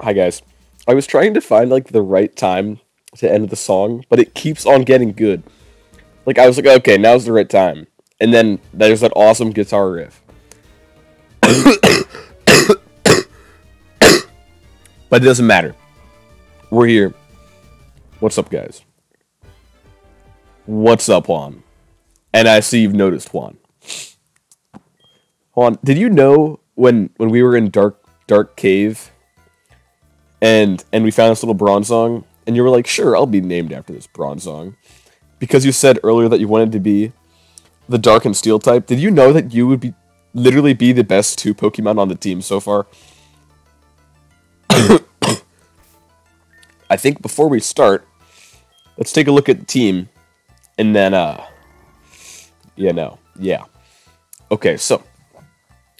Hi guys. I was trying to find like the right time to end the song, but it keeps on getting good. Like I was like, okay, now's the right time. And then there's that awesome guitar riff. but it doesn't matter. We're here. What's up, guys? What's up, Juan? And I see you've noticed Juan. Juan, did you know when when we were in dark dark cave and and we found this little Bronzong and you were like, "Sure, I'll be named after this Bronzong." Because you said earlier that you wanted to be the dark and steel type. Did you know that you would be literally be the best two Pokemon on the team so far? I think before we start, let's take a look at the team and then uh yeah, no. Yeah. Okay, so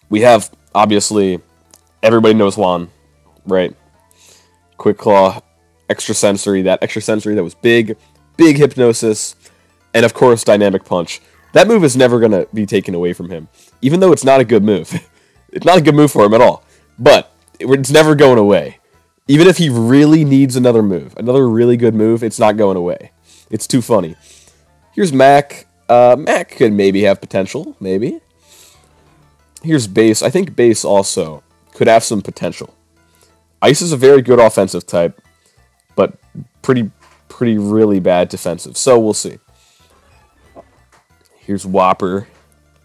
we have obviously everybody knows Juan, right? Quick Claw, extra sensory, that extra sensory that was big, big hypnosis, and of course dynamic punch. That move is never gonna be taken away from him, even though it's not a good move. it's not a good move for him at all, but it's never going away. Even if he really needs another move, another really good move, it's not going away. It's too funny. Here's Mac. Uh, Mac could maybe have potential, maybe. Here's Base. I think Base also could have some potential. Ice is a very good offensive type, but pretty, pretty really bad defensive. So we'll see. Here's Whopper,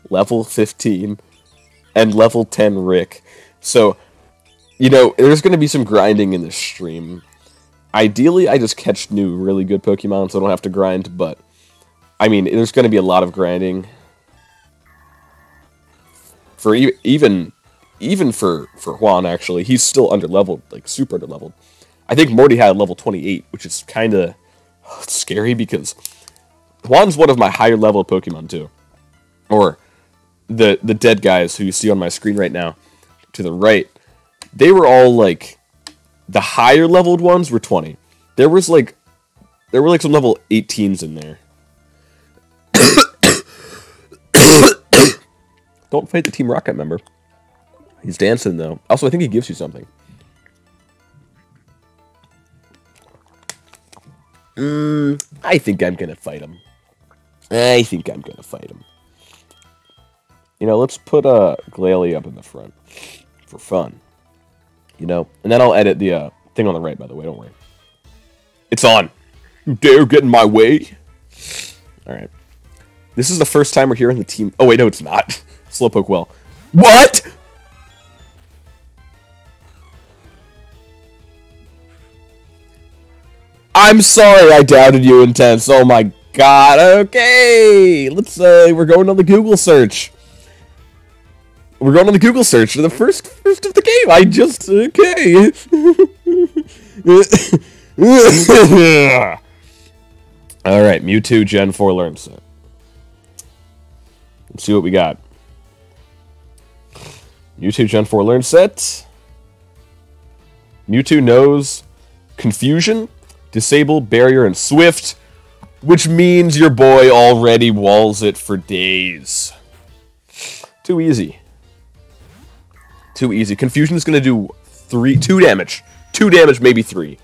level 15, and level 10 Rick. So, you know, there's going to be some grinding in this stream. Ideally, I just catch new, really good Pokemon so I don't have to grind, but I mean, there's going to be a lot of grinding. For e- even even for for Juan actually, he's still under leveled, like super under leveled. I think Morty had level 28, which is kind of scary because Juan's one of my higher level Pokemon too. Or the the dead guys who you see on my screen right now to the right, they were all like the higher leveled ones were 20. There was like there were like some level 18s in there. Don't fight the Team Rocket member. He's dancing though. Also, I think he gives you something. Mm, I think I'm gonna fight him. I think I'm gonna fight him. You know, let's put uh, Glalie up in the front for fun. You know, and then I'll edit the uh, thing on the right. By the way, don't worry. It's on. You dare get in my way? All right. This is the first time we're hearing the team. Oh wait, no, it's not. Slowpoke well. What? I'm sorry I doubted you, Intense. Oh my god. Okay. Let's, uh, we're going on the Google search. We're going on the Google search for the first first of the game. I just, okay. Alright, Mewtwo Gen 4 learn set. Let's see what we got. Mewtwo Gen 4 learn set. Mewtwo knows Confusion, Disable, Barrier, and Swift, which means your boy already walls it for days. Too easy. Too easy. Confusion is going to do three, two damage. Two damage, maybe three.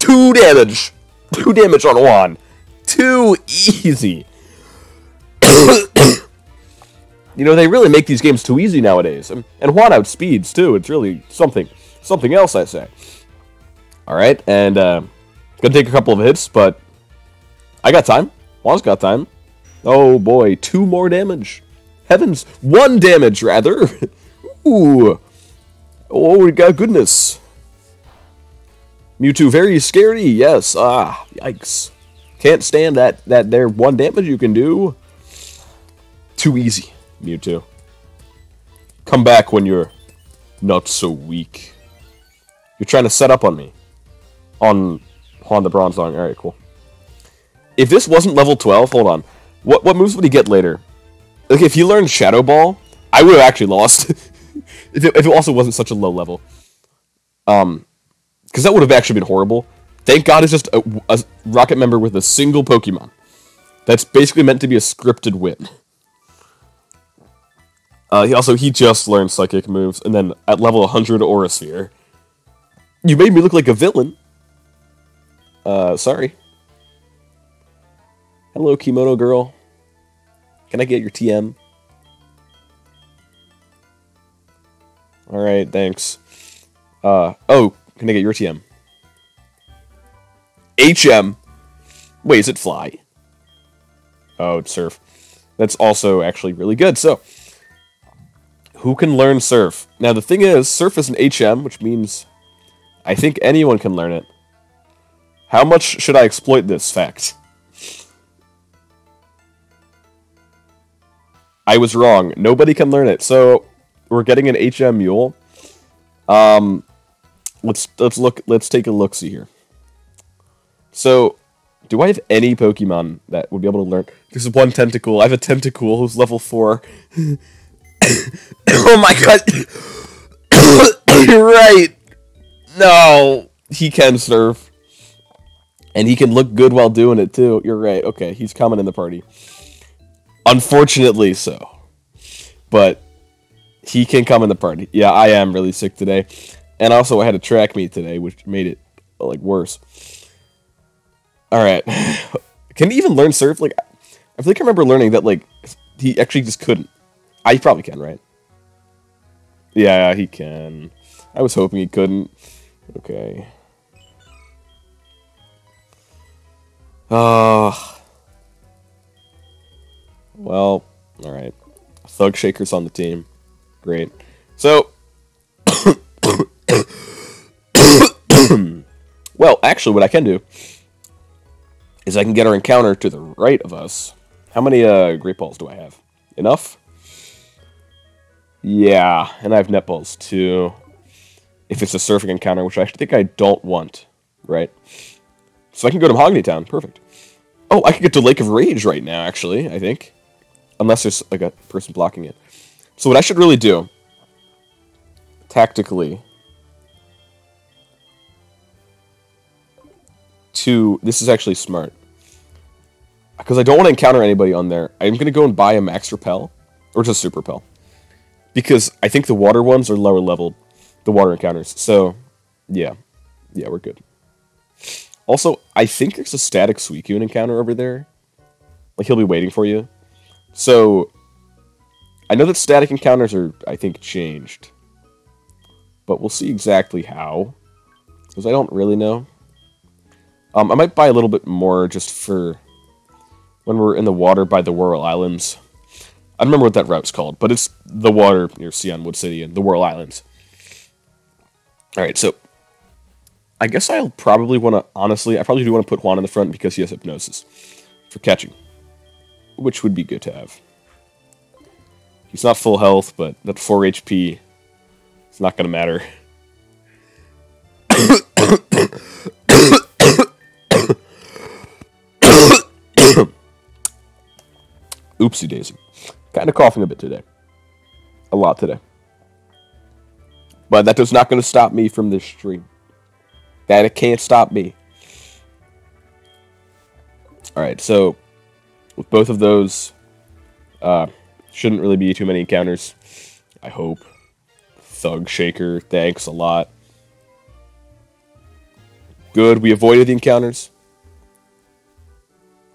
Two damage. Two damage on Juan. Too easy. you know, they really make these games too easy nowadays. And, and Juan outspeeds, too. It's really something. Something else, I say. Alright, and uh, it's to take a couple of hits, but I got time. Juan's got time. Oh, boy. Two more damage. Heavens. One damage, rather. Ooh. Oh, we got goodness. Mewtwo very scary, yes. Ah, yikes. Can't stand that that there one damage you can do. Too easy, Mewtwo. Come back when you're not so weak. You're trying to set up on me. On on the Bronzong. Alright, cool. If this wasn't level 12, hold on. What what moves would he get later? Like if he learned Shadow Ball, I would have actually lost. if, it, if it also wasn't such a low level. Um, because that would have actually been horrible. Thank God it's just a, a, Rocket member with a single Pokemon. That's basically meant to be a scripted win. Uh, he also, he just learned Psychic moves, and then at level 100 Aura Sphere. You made me look like a villain. Uh, sorry. Hello, Kimono Girl. Can I get your TM? Alright, thanks. Uh, oh, can I get your TM? HM. Wait, is it fly? Oh, it's surf. That's also actually really good. So, who can learn surf? Now, the thing is, surf is an HM, which means I think anyone can learn it. How much should I exploit this fact? I was wrong. Nobody can learn it. So, we're getting an HM mule. Um, let's let's look. Let's take a look. See here. So, do I have any Pokemon that would be able to learn? There's one Tentacool. I have a Tentacool who's level four. oh my god! You're right. No, he can surf, and he can look good while doing it too. You're right. Okay, he's coming in the party. Unfortunately, so, but he can come in the party. Yeah, I am really sick today. And also I had a track meet today, which made it like worse. Alright. can he even learn surf? Like I think I remember learning that like he actually just couldn't. Ah, I probably can, right? Yeah, he can. I was hoping he couldn't. Okay. Uh well, alright. Thug Shaker's on the team. Great. So, well, actually, what I can do is I can get our encounter to the right of us. How many uh, Great Balls do I have? Enough? Yeah, and I have Net Balls too. If it's a surfing encounter, which I think I don't want, right? So I can go to Mahogany Town. Perfect. Oh, I can get to Lake of Rage right now, actually, I think. Unless there's like a person blocking it. So what I should really do, tactically, to this is actually smart because I don't want to encounter anybody on there. I'm gonna go and buy a max repel or just super repel because I think the water ones are lower level, the water encounters. So yeah, yeah, we're good. Also, I think there's a static Suicune encounter over there. Like he'll be waiting for you. So I know that static encounters are, I think, changed. But we'll see exactly how. Because I don't really know. Um, I might buy a little bit more just for when we're in the water by the Whirl Islands. I remember what that route's called, but it's the water near Cianwood City and the Whirl Islands. Alright, so I guess I'll probably want to, honestly, I probably do want to put Juan in the front because he has hypnosis for catching, which would be good to have. He's not full health, but that 4 HP it's not going to matter. Oopsie daisy. Kind of coughing a bit today. A lot today. But that is not going to stop me from this stream. That it can't stop me. Alright, so with both of those, uh, Shouldn't really be too many encounters. I hope. Thug Shaker, thanks a lot. Good, we avoided the encounters.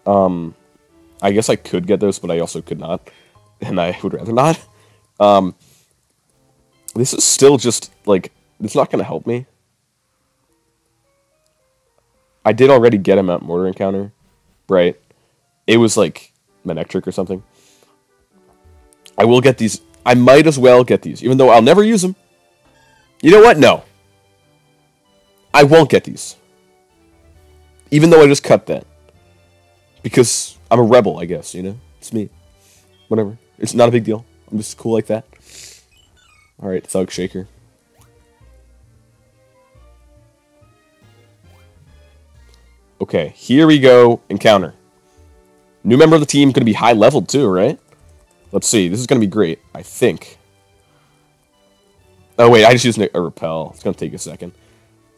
Um, I guess I could get those, but I also could not. And I would rather not. Um, this is still just, like, it's not going to help me. I did already get a Mount Mortar encounter, right? It was, like, Manectric or something. I will get these. I might as well get these, even though I'll never use them. You know what? No. I won't get these. Even though I just cut that. Because I'm a rebel, I guess, you know? It's me. Whatever. It's not a big deal. I'm just cool like that. Alright, Thug Shaker. Okay, here we go. Encounter. New member of the team, going to be high leveled too, right? Let's see. This is going to be great, I think. Oh, wait. I just used a repel. It's going to take a second.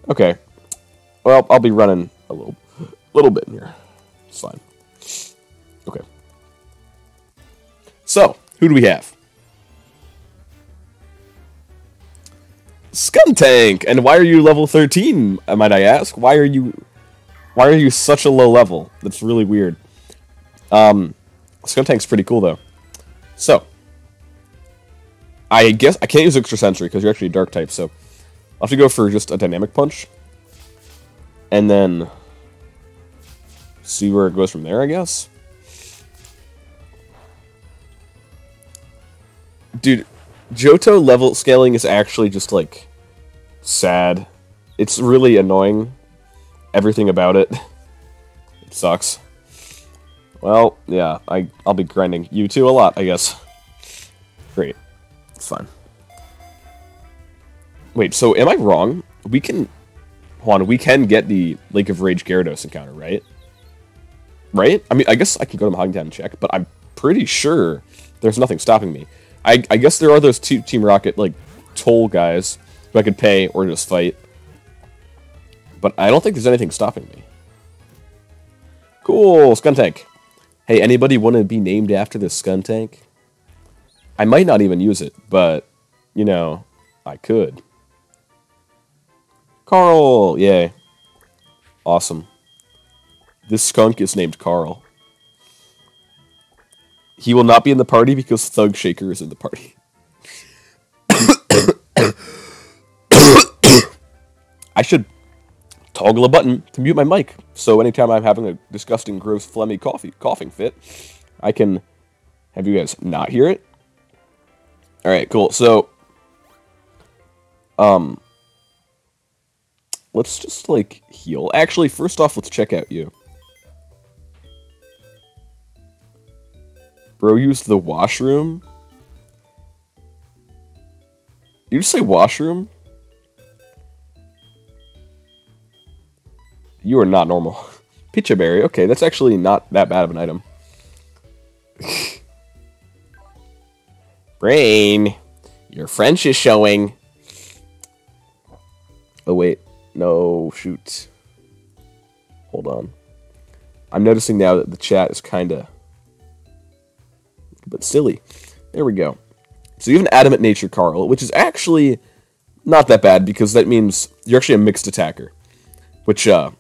Okay. Well, I'll be running a little, little bit here. It's fine. Okay. So, who do we have? Skuntank! And why are you level 13, might I ask? Why are you why are you such a low level? That's really weird. Um, Skuntank's pretty cool, though. So, I guess I can't use Extra Sensory because you're actually a Dark type, so I'll have to go for just a Dynamic Punch. And then see where it goes from there, I guess. Dude, Johto level scaling is actually just like sad. It's really annoying. Everything about it. It sucks. Well, yeah, I I'll be grinding you two a lot, I guess. Great. It's fine. Wait, so am I wrong? We can Juan, we can get the Lake of Rage Gyarados encounter, right? Right? I mean I guess I can go to Mahogany Town and check, but I'm pretty sure there's nothing stopping me. I, I guess there are those two Team Rocket, like, toll guys who I could pay or just fight. But I don't think there's anything stopping me. Cool, Skuntank. Hey, anybody want to be named after this Skuntank? I might not even use it, but, you know, I could. Carl! Yay. Awesome. This skunk is named Carl. He will not be in the party because Thug Shaker is in the party. I should toggle a button to mute my mic, so anytime I'm having a disgusting, gross, phlegmy coffee, coughing fit, I can have you guys not hear it. All right, cool. So, um, let's just like heal. Actually, first off, let's check out you. Bro used the washroom? You just say washroom? You are not normal. Pecha berry, okay, that's actually not that bad of an item. Brain, your French is showing. Oh wait, no, shoot. Hold on. I'm noticing now that the chat is kind of but silly. There we go. So you have an adamant nature, Carl, which is actually not that bad because that means you're actually a mixed attacker, which uh,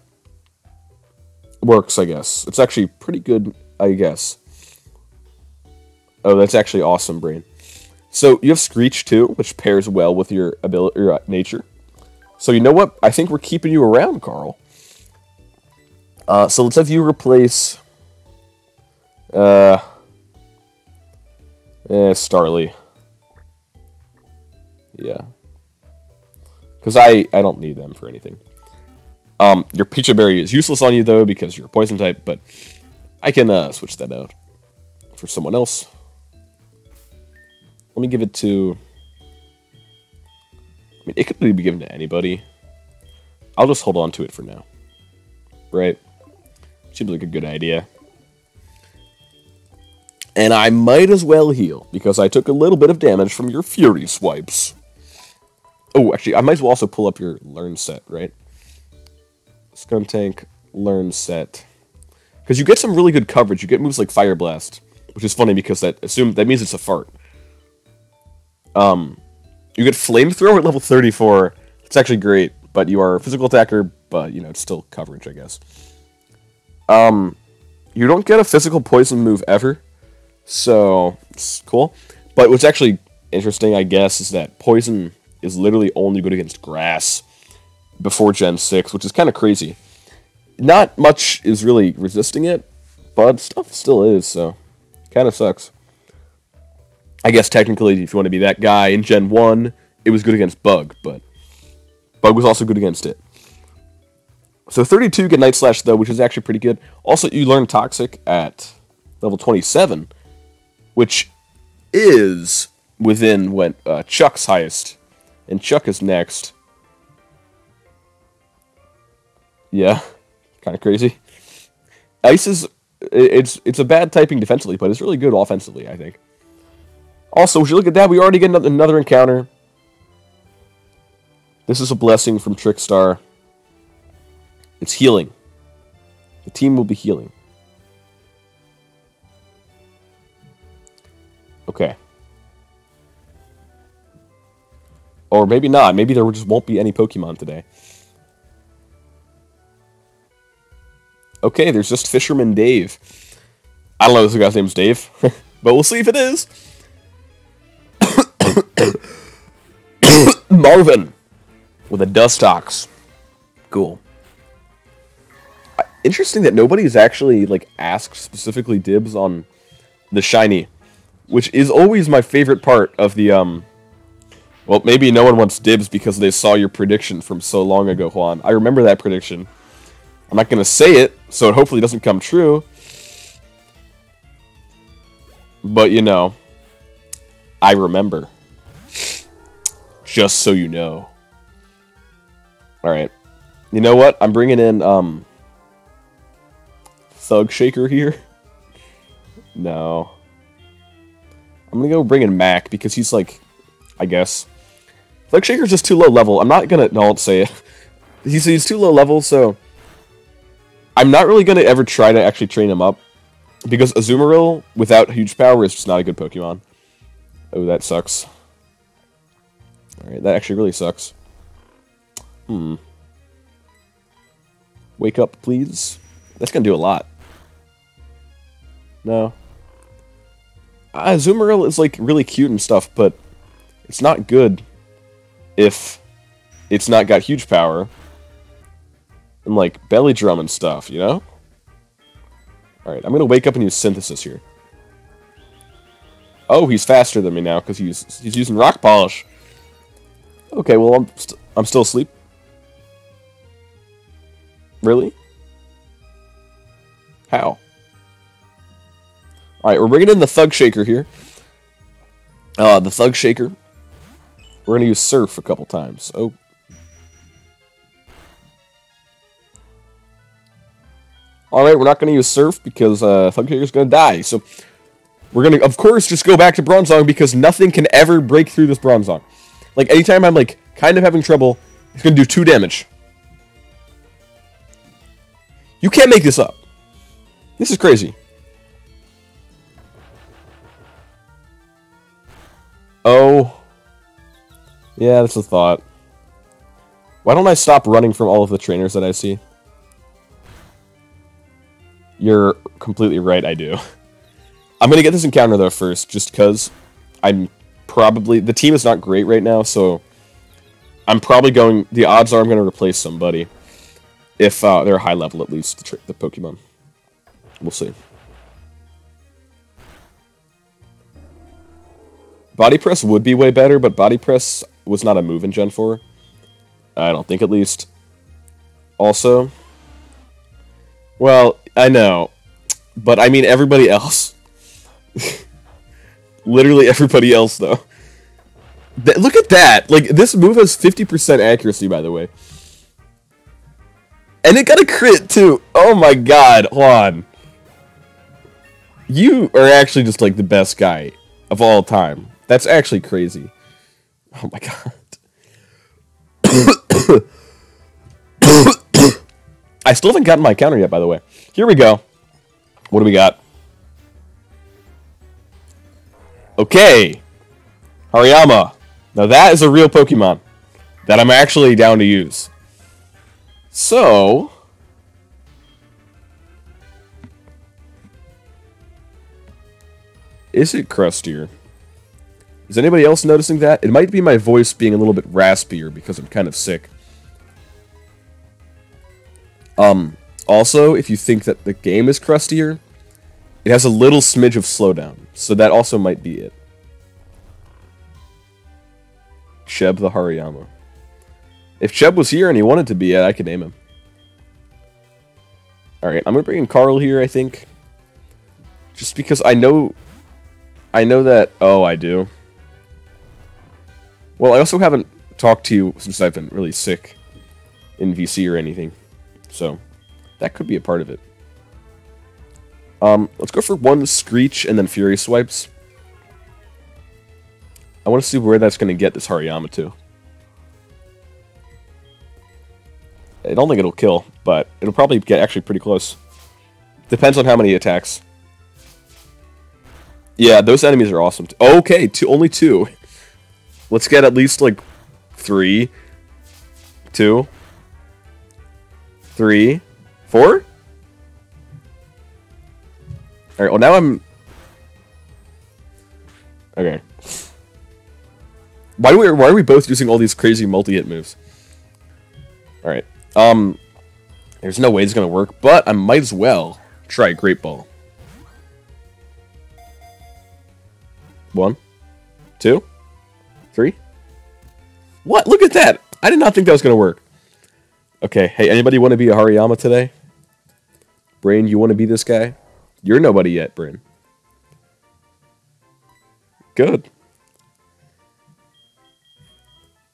works, I guess. It's actually pretty good, I guess. Oh, that's actually awesome, Brain. So you have Screech too, which pairs well with your ability, your uh, nature. So you know what? I think we're keeping you around, Carl. Uh, so let's have you replace. Uh, Eh, Starly. Yeah. Because I, I don't need them for anything. Um, your Pecha Berry is useless on you, though, because you're a poison type, but I can uh, switch that out for someone else. Let me give it to... I mean, it could be given to anybody. I'll just hold on to it for now. Right? Seems like a good idea. And I might as well heal, because I took a little bit of damage from your Fury Swipes. Oh, actually, I might as well also pull up your Learn set, right? Skuntank, Learn set. Because you get some really good coverage. You get moves like Fire Blast, which is funny because that assume that means it's a fart. Um, you get Flamethrower at level 34. It's actually great, but you are a physical attacker, but, you know, it's still coverage, I guess. Um, you don't get a physical poison move ever. So it's cool. But what's actually interesting, I guess, is that poison is literally only good against grass before Gen 6, which is kind of crazy. Not much is really resisting it, but stuff still is, so kind of sucks. I guess technically, if you want to be that guy in Gen 1, it was good against Bug, but Bug was also good against it. So 32 get Night Slash, though, which is actually pretty good. Also, you learn Toxic at level 27, which is within what uh, Chuck's highest, and Chuck is next. Yeah, kind of crazy. Ice is it's it's a bad typing defensively, but it's really good offensively. I think. Also, would you look at that? We already get another encounter. This is a blessing from Trickstar. It's healing. The team will be healing. Okay. Or maybe not. Maybe there just won't be any Pokemon today. Okay, there's just Fisherman Dave. I don't know if this guy's name's Dave, but we'll see if it is. Marvin with a Dustox. Cool. Interesting that nobody's actually like asked specifically dibs on the shiny, which is always my favorite part of the um well, maybe no one wants dibs because they saw your prediction from so long ago, Juan. I remember that prediction. I'm not going to say it, so it hopefully doesn't come true. But, you know, I remember. Just so you know. Alright. You know what? I'm bringing in, um... Thug Shaker here. No. I'm gonna go bring in Mac, because he's, like... I guess... Thug Shaker's just too low level. I'm not gonna... No, I'll say it. He's, he's too low level, so... I'm not really gonna ever try to actually train him up. Because Azumarill, without huge power, is just not a good Pokemon. Oh, that sucks. Alright, that actually really sucks. Hmm. Wake up, please. That's gonna do a lot. No. Uh, Azumarill is, like, really cute and stuff, but it's not good if it's not got huge power. And, like, belly drum and stuff, you know? Alright, I'm gonna wake up and use Synthesis here. Oh, he's faster than me now, because he's, he's using Rock Polish. Okay, well, I'm, st I'm still asleep. Really? How? Alright, we're bringing in the Thug Shaker here. Uh, the Thug Shaker. We're to use Surf a couple times. Oh. Alright, we're not going to use Surf because uh, Shaker's going to die. So, we're going to, of course, just go back to Bronzong because nothing can ever break through this Bronzong. Like, anytime I'm, like, kind of having trouble, it's going to do 2 damage. You can't make this up. This is crazy. Oh. Yeah, that's a thought. Why don't I stop running from all of the trainers that I see? You're completely right, I do. I'm going to get this encounter, though, first, just because I'm probably... The team is not great right now, so... I'm probably going... The odds are I'm going to replace somebody. If uh, they're high level, at least, the, the Pokemon. We'll see. Body Press would be way better, but Body Press was not a move in Gen 4. I don't think, at least. Also... Well, I know. But I mean everybody else. Literally everybody else, though. Th look at that! Like, this move has 50% accuracy, by the way. And it got a crit, too! Oh my god, Juan. You are actually just, like, the best guy of all time. That's actually crazy. Oh my god. I still haven't gotten my counter yet, by the way. Here we go. What do we got? Okay. Hariyama. Now that is a real Pokemon that I'm actually down to use. So... Is it crustier? Is anybody else noticing that? It might be my voice being a little bit raspier because I'm kind of sick. Um, also, if you think that the game is crustier, it has a little smidge of slowdown, so that also might be it. Cheb the Hariyama. If Cheb was here and he wanted to be, I could name him. Alright, I'm to bring in Carl here, I think. Just because I know... I know that... Oh, I do. Well, I also haven't talked to you since I've been really sick in VC or anything. So, that could be a part of it. Um, let's go for one Screech and then Fury Swipes. I want to see where that's going to get this Hariyama to. I don't think it'll kill, but it'll probably get actually pretty close. Depends on how many attacks. Yeah, those enemies are awesome. Okay, two, only two. Let's get at least, like, three, two, three, four. All right. Well, now I'm. Okay. Why do we? Why are we both using all these crazy multi-hit moves? All right. Um. There's no way it's gonna work, but I might as well try Great Ball. One, two, three. What? Look at that! I did not think that was gonna work. Okay. Hey, anybody want to be a Hariyama today? Brain, you want to be this guy? You're nobody yet, Brain. Good.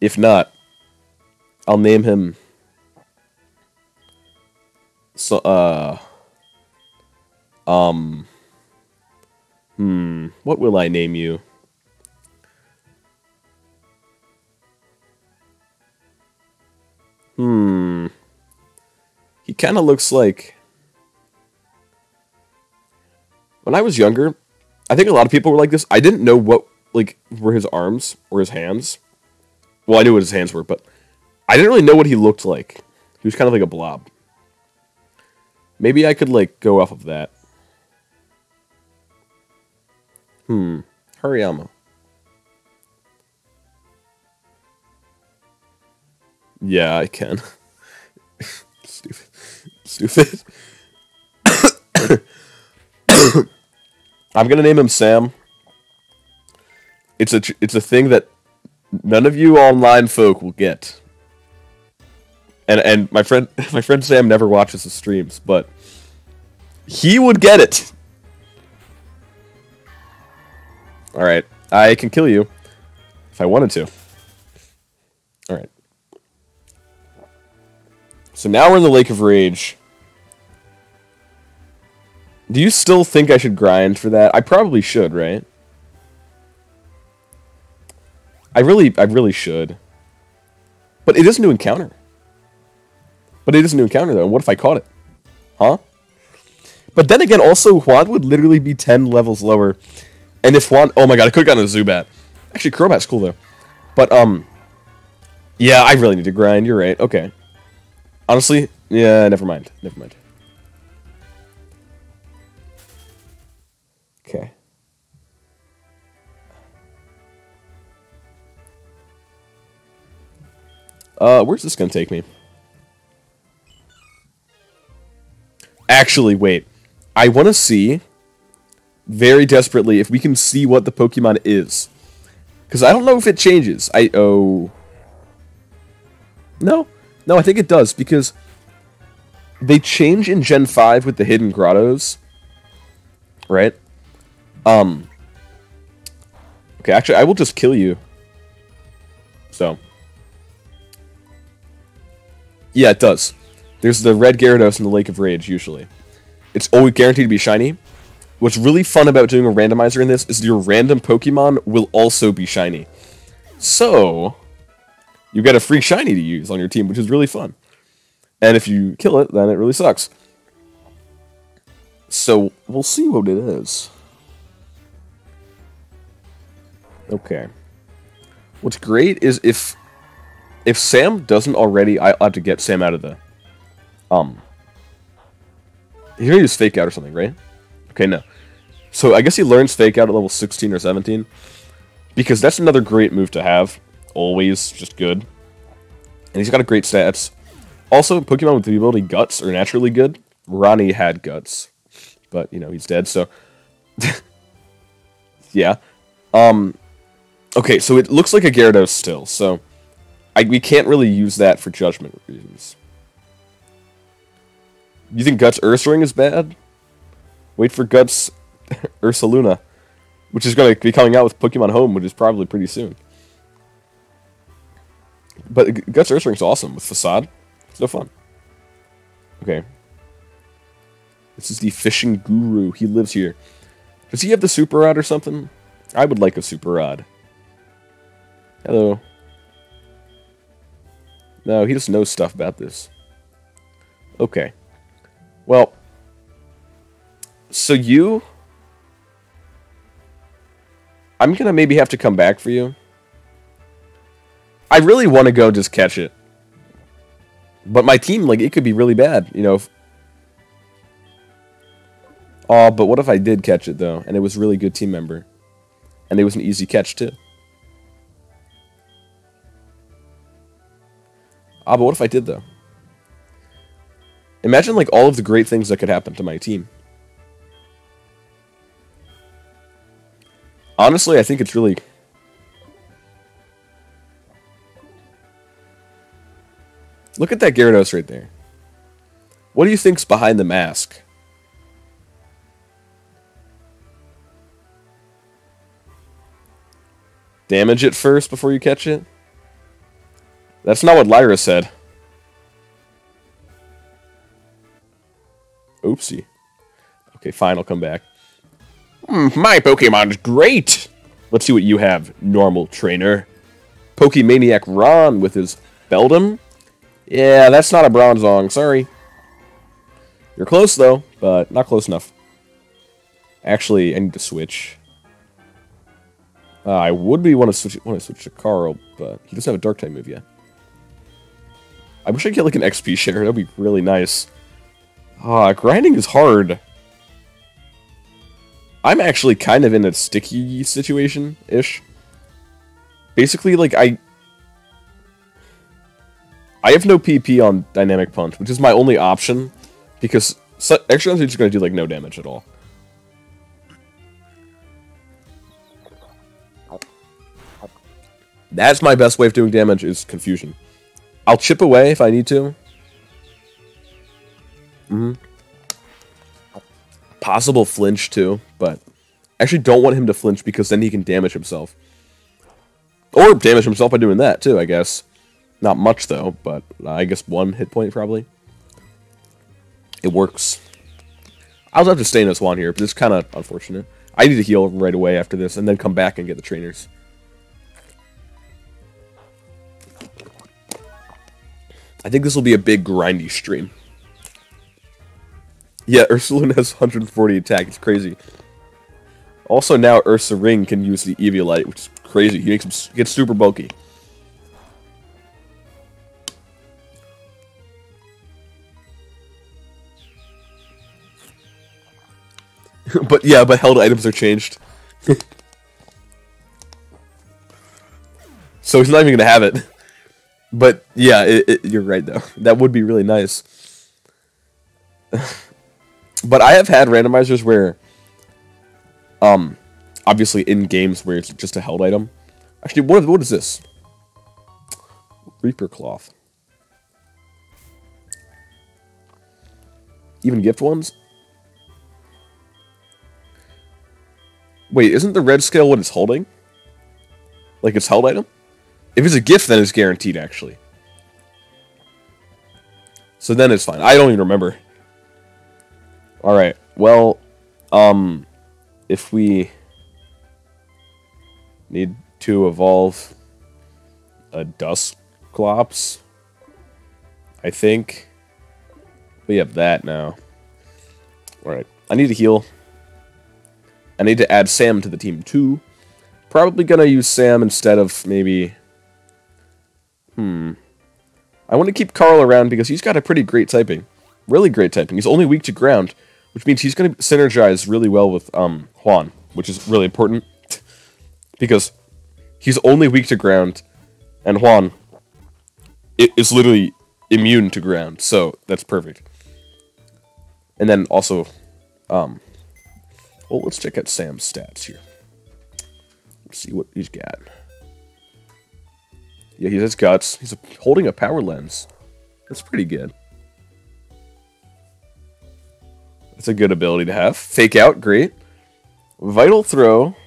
If not, I'll name him. So, uh. Um. Hmm. What will I name you? Hmm. He kind of looks like. When I was younger, I think a lot of people were like this. I didn't know what like were his arms or his hands. Well, I knew what his hands were, but I didn't really know what he looked like. He was kind of like a blob. Maybe I could like go off of that. Hmm. Hariyama. Yeah, I can. Stupid. Stupid. I'm gonna name him Sam. It's a it's a thing that none of you online folk will get. And and my friend my friend Sam never watches the streams, but he would get it. All right, I can kill you if I wanted to. All right. So now we're in the Lake of Rage. Do you still think I should grind for that? I probably should, right? I really, I really should. But it is a new encounter. But it is a new encounter, though. What if I caught it? Huh? But then again, also, Juan would literally be 10 levels lower. And if Juan... Oh my god, I could have gotten a Zubat. Actually, Crobat's cool, though. But, um... Yeah, I really need to grind. You're right. Okay. Honestly, yeah, never mind. Never mind. Uh, where's this gonna take me? Actually, wait. I want to see very desperately if we can see what the Pokemon is. Because I don't know if it changes. I oh No. No, I think it does because they change in Gen 5 with the hidden grottos. Right? Um Okay, actually I will just kill you. So Yeah, it does. There's the red Gyarados in the Lake of Rage, usually. It's always guaranteed to be shiny. What's really fun about doing a randomizer in this is your random Pokemon will also be shiny. So, you get a free shiny to use on your team, which is really fun. And if you kill it, then it really sucks. So, we'll see what it is. Okay. What's great is if if Sam doesn't already, I'll have to get Sam out of the um He's gonna use fake out or something, right? Okay, no. So I guess he learns fake out at level 16 or 17. Because that's another great move to have. Always just good. And he's got a great stats. Also, Pokemon with the ability Guts are naturally good. Ronnie had Guts. But, you know, he's dead, so... yeah. Um, okay, so it looks like a Gyarados still, so... I, we can't really use that for judgment reasons. You think Guts Ursaring is bad? Wait for Guts Ursaluna, which is going to be coming out with Pokemon Home, which is probably pretty soon. But Guts Ursaring's awesome with Facade. It's no fun. Okay. This is the fishing guru. He lives here. Does he have the super rod or something? I would like a super rod. Hello. No, he just knows stuff about this. Okay. Well, so you... I'm going to maybe have to come back for you. I really want to go just catch it. But my team, like, it could be really bad, you know. Oh, but what if I did catch it, though, and it was really good team member? And it was an easy catch, too. Ah, but what if I did, though? Imagine, like, all of the great things that could happen to my team. Honestly, I think it's really... Look at that Gyarados right there. What do you think's behind the mask? Damage it first before you catch it? That's not what Lyra said. Oopsie. Okay, fine, I'll come back. Mm, my Pokemon's great! Let's see what you have, normal trainer. Pokemaniac Ron with his Beldum? Yeah, that's not a Bronzong, sorry. You're close, though, but not close enough. Actually, I need to switch. Uh, I would be want to switch want to switch to Carl, but he doesn't have a Dark type move yet. I wish I could get like an XP share. That'd be really nice. Ah, uh, grinding is hard. I'm actually kind of in a sticky situation-ish. Basically, like, I... I have no PP on Dynamic Punch, which is my only option, because extra are just going to do, like, no damage at all. That's my best way of doing damage, is Confusion. I'll chip away if I need to. Mm hmm Possible flinch too, but I actually don't want him to flinch because then he can damage himself. Or damage himself by doing that too, I guess. Not much though, but I guess one hit point probably. It works. I'll have to stay in this one here, but it's kind of unfortunate. I need to heal right away after this and then come back and get the trainers. I think this will be a big grindy stream. Yeah, Ursaring has 140 attack. It's crazy. Also now Ursaring can use the Eviolite, which is crazy. He makes him gets super bulky. but yeah, but held items are changed. so he's not even gonna have it. But yeah, it, it, you're right though. That would be really nice. But I have had randomizers where, um, obviously in games where it's just a held item. Actually, what, what is this? Reaper Cloth. Even gift ones? Wait, isn't the red scale what it's holding? Like it's held item? If it's a gift, then it's guaranteed, actually. So then it's fine. I don't even remember. All right. Well, um, if we need to evolve a Dusclops, I think we have that now. All right. I need to heal. I need to add Sam to the team too. Probably gonna use Sam instead of maybe. Hmm. I want to keep Carl around because he's got a pretty great typing. Really great typing. He's only weak to ground, which means he's going to synergize really well with um, Juan, which is really important because he's only weak to ground, and Juan is literally immune to ground, so that's perfect. And then also, um, well, let's check out Sam's stats here. Let's see what he's got. Yeah, he has guts. He's holding a power lens. That's pretty good. It's a good ability to have. Fake out, great. Vital throw.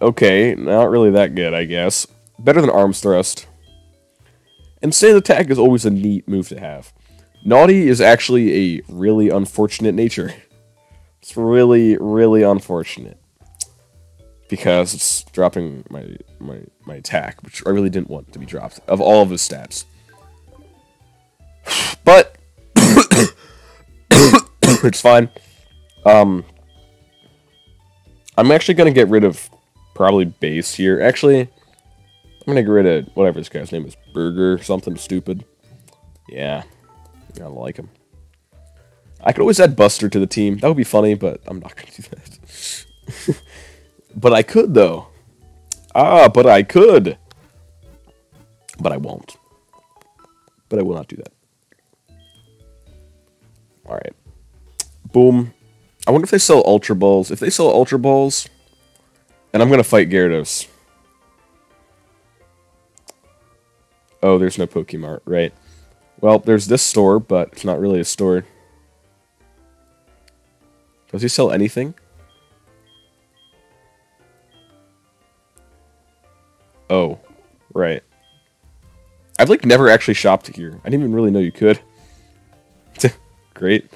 Okay, not really that good, I guess. Better than arms thrust. And attack is always a neat move to have. Naughty is actually a really unfortunate nature. It's really, really unfortunate. Because it's dropping my, my, my attack, which I really didn't want to be dropped, of all of his stats. But it's fine. Um, I'm actually going to get rid of probably base here. Actually, I'm gonna get rid of whatever this guy's name is. Burger, something stupid. Yeah. I like him. I could always add Buster to the team. That would be funny, but I'm not gonna do that. but I could though. Ah, but I could. But I won't. But I will not do that. Alright. Boom. I wonder if they sell Ultra Balls. If they sell Ultra Balls, and I'm going to fight Gyarados. Oh, there's no Pokemart, right. Well, there's this store, but it's not really a store. Does he sell anything? Oh, right. I've like never actually shopped here. I didn't even really know you could. Great.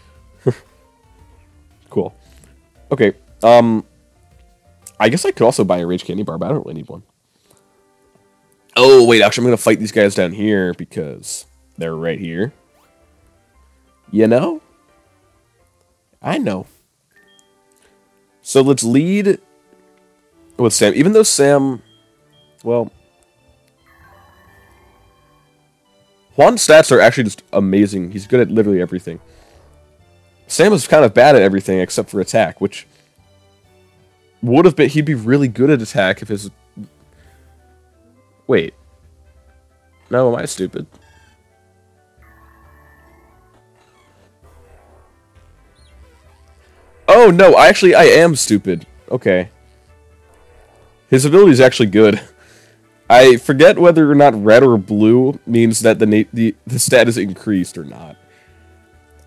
cool. Okay. Um I guess I could also buy a Rage Candy Bar, but I don't really need one. Oh, wait, actually I'm going to fight these guys down here because they're right here. You know? I know. So let's lead with Sam. Even though Sam, well, Juan's stats are actually just amazing. He's good at literally everything. Sam is kind of bad at everything except for attack, which would have been he'd be really good at attack if his Wait. No, am I stupid? Oh no, I actually I am stupid. Okay. His ability is actually good. I forget whether or not red or blue means that the the the stat is increased or not.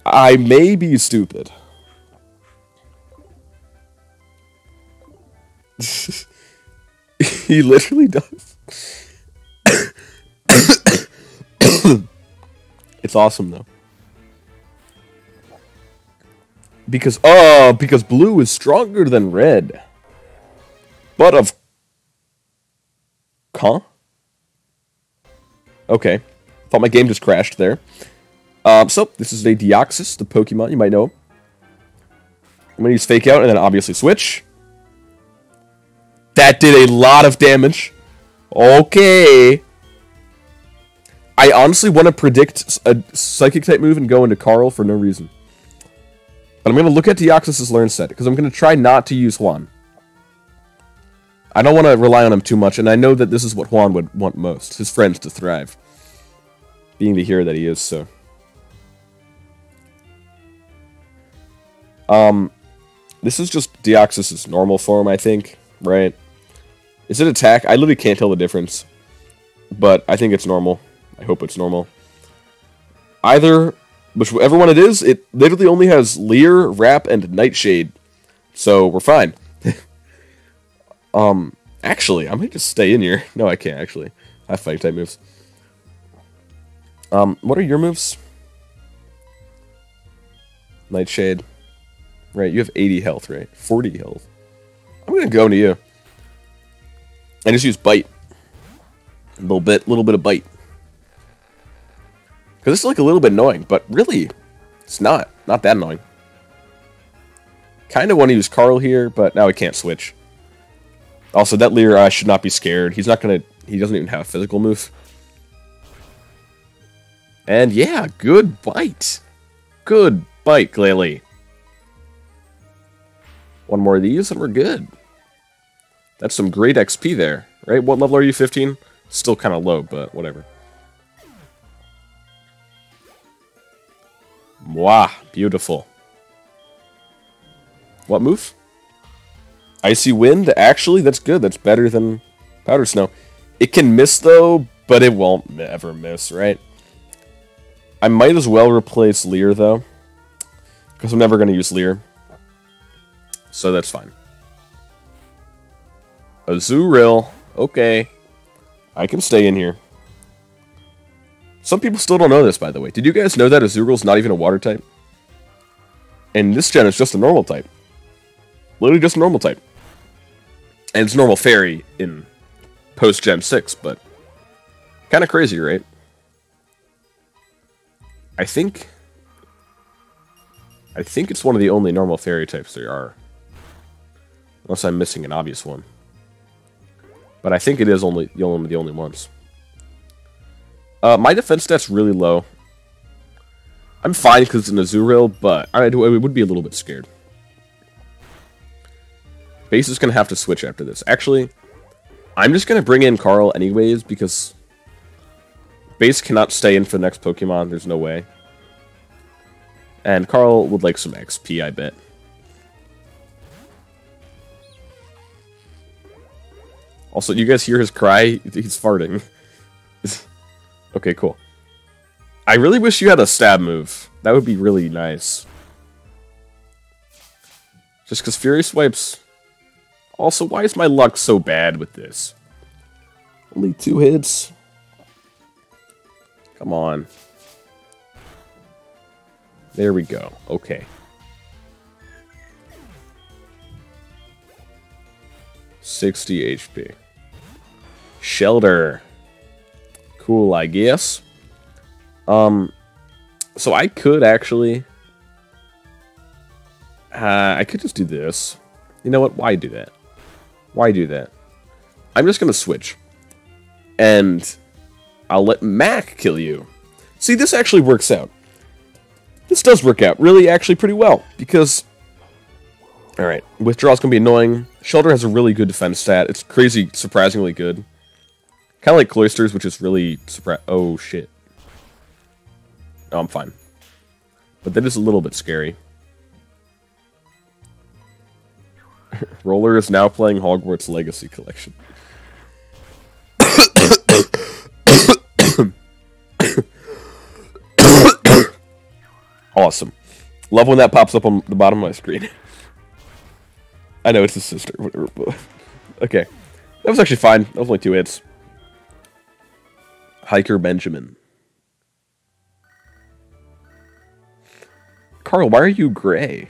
I may be stupid. he literally does. it's awesome though. Because oh, because blue is stronger than red. But of Huh? Okay. Thought my game just crashed there. Um, so, this is a Deoxys, the Pokemon, you might know. I'm going to use Fake Out and then obviously Switch. That did a lot of damage. Okay. I honestly want to predict a Psychic type move and go into Carl for no reason. But I'm going to look at Deoxys' Learn set, because I'm going to try not to use Juan. I don't want to rely on him too much, and I know that this is what Juan would want most, his friends to thrive. Being the hero that he is, so. Um, this is just Deoxys' normal form, I think, right? Is it attack? I literally can't tell the difference. But I think it's normal. I hope it's normal. Either, whichever one it is, it literally only has Leer, Wrap, and Nightshade. So we're fine. Um, actually, I might just stay in here. No, I can't, actually. I have fight type moves. Um, what are your moves? Nightshade. Right, you have 80 health, right? 40 health. I'm gonna go to you. I just use bite. A little bit, little bit of bite. Because this is like a little bit annoying, but really, it's not. Not that annoying. Kind of want to use Carl here, but now I can't switch. Also, that Leer uh, should not be scared. He's not gonna. He doesn't even have a physical move. And yeah, good bite. Good bite, Glalie. One more of these and we're good. That's some great XP there, right? What level are you, 15? Still kind of low, but whatever. Mwah, beautiful. What move? Icy Wind, actually, that's good. That's better than Powder Snow. It can miss, though, but it won't ever miss, right? I might as well replace Leer, though. Because I'm never going to use Leer. So that's fine. Azurill. Okay. I can stay in here. Some people still don't know this, by the way. Did you guys know that Azurill's not even a water type? And this gen is just a normal type. Literally just a normal type. And it's normal fairy in post Gen 6, but kind of crazy, right? I think I think it's one of the only normal fairy types there are. Unless I'm missing an obvious one. But I think it is only the only the only ones. Uh, my defense stat's really low. I'm fine because it's an Azurill, but I would be a little bit scared. Base is going to have to switch after this. Actually, I'm just going to bring in Carl anyways because Base cannot stay in for the next Pokemon. There's no way. And Carl would like some XP, I bet. Also, you guys hear his cry? He's farting. okay, cool. I really wish you had a stab move. That would be really nice. Just because Fury Swipes... Also, why is my luck so bad with this? Only two hits? Come on. There we go. Okay. Sixty HP. Shellder. Cool, I guess. Um, so I could actually... Uh, I could just do this. You know what? Why do that? Why do that? I'm just going to switch. And I'll let Mac kill you. See, this actually works out. This does work out really actually pretty well. Because... Alright, withdrawal's going to be annoying. Shellder has a really good defense stat. It's crazy, surprisingly good. Kind of like Cloysters, which is really surpri- Oh, shit. Oh, I'm fine. But that is a little bit scary. Roller is now playing Hogwarts Legacy Collection. awesome. Love when that pops up on the bottom of my screen. I know it's his sister, whatever. But okay. That was actually fine. That was only two hits. Hiker Benjamin. Carl, why are you gray?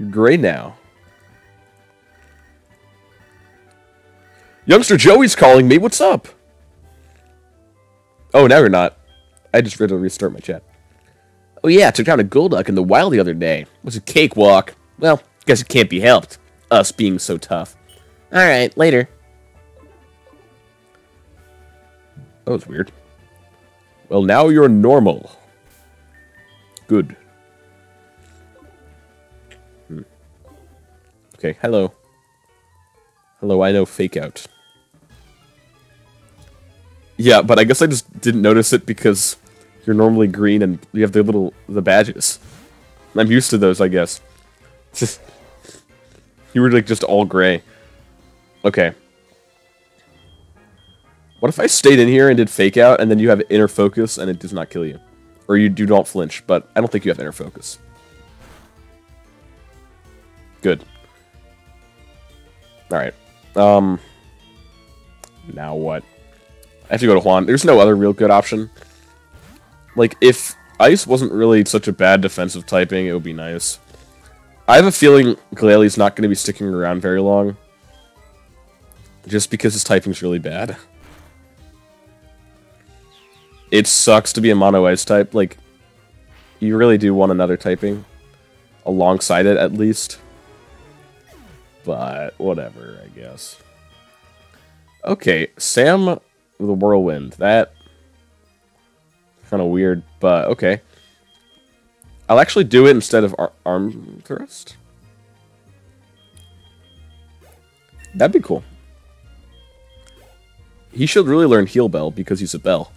You're gray now. Youngster Joey's calling me. What's up? Oh, now you're not. I just ready to restart my chat. Oh yeah, took down a Golduck in the wild the other day. It was a cakewalk. Well, guess it can't be helped. Us being so tough. Alright, later. That was weird. Well, now you're normal. Good. Okay, hello. Hello, I know fake out. Yeah, but I guess I just didn't notice it because you're normally green and you have the little the badges. I'm used to those, I guess. Just you were like just all gray. Okay. What if I stayed in here and did fake out and then you have inner focus and it does not kill you? Or you do not flinch, but I don't think you have inner focus. Good. Alright. Um now what? I have to go to Juan. There's no other real good option. Like, if Ice wasn't really such a bad defensive typing, it would be nice. I have a feeling Glalie not going to be sticking around very long. Just because his typing's really bad. It sucks to be a mono ice type. Like, you really do want another typing. Alongside it, at least. But, whatever, I guess. Okay, Sam the whirlwind. That kind of weird, but okay. I'll actually do it instead of ar arm thrust. That'd be cool. He should really learn heal bell because he's a bell.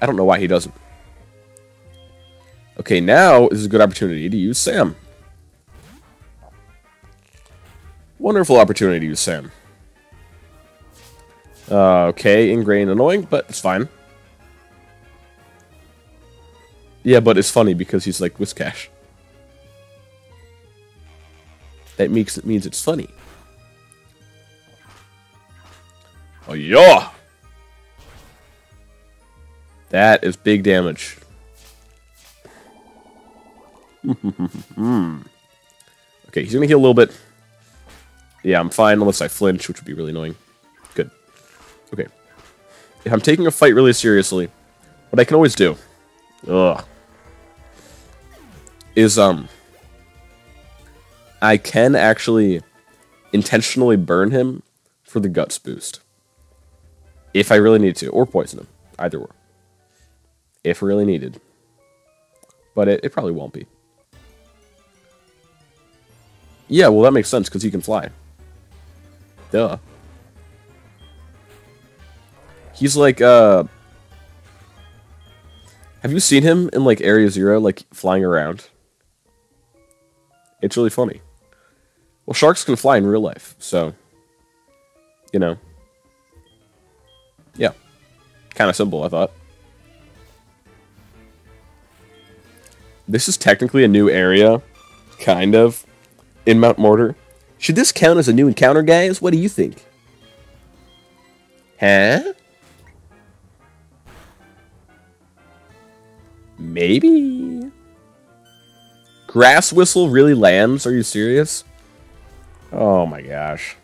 I don't know why he doesn't. Okay, now is a good opportunity to use Sam. Wonderful opportunity to Sam. Uh, okay, ingrained annoying, but it's fine. Yeah, but it's funny because he's like Whiscash. That makes it means it's funny. Oh yeah! That is big damage. hmm. Okay, he's gonna heal a little bit. Yeah, I'm fine unless I flinch, which would be really annoying. Good. Okay. If I'm taking a fight really seriously, what I can always do. Ugh. is um I can actually intentionally burn him for the guts boost. If I really need to, or poison him. Either or. If really needed. But it, it probably won't be. Yeah, well that makes sense because he can fly. Duh. He's like uh Have you seen him in like Area Zero, like flying around? It's really funny. Well, sharks can fly in real life, so you know. Yeah. Kind of simple, I thought. This is technically a new area, kind of, in Mount Mortar. Should this count as a new encounter, guys? What do you think? Huh? Maybe. Grass whistle really lands? Are you serious? Oh my gosh.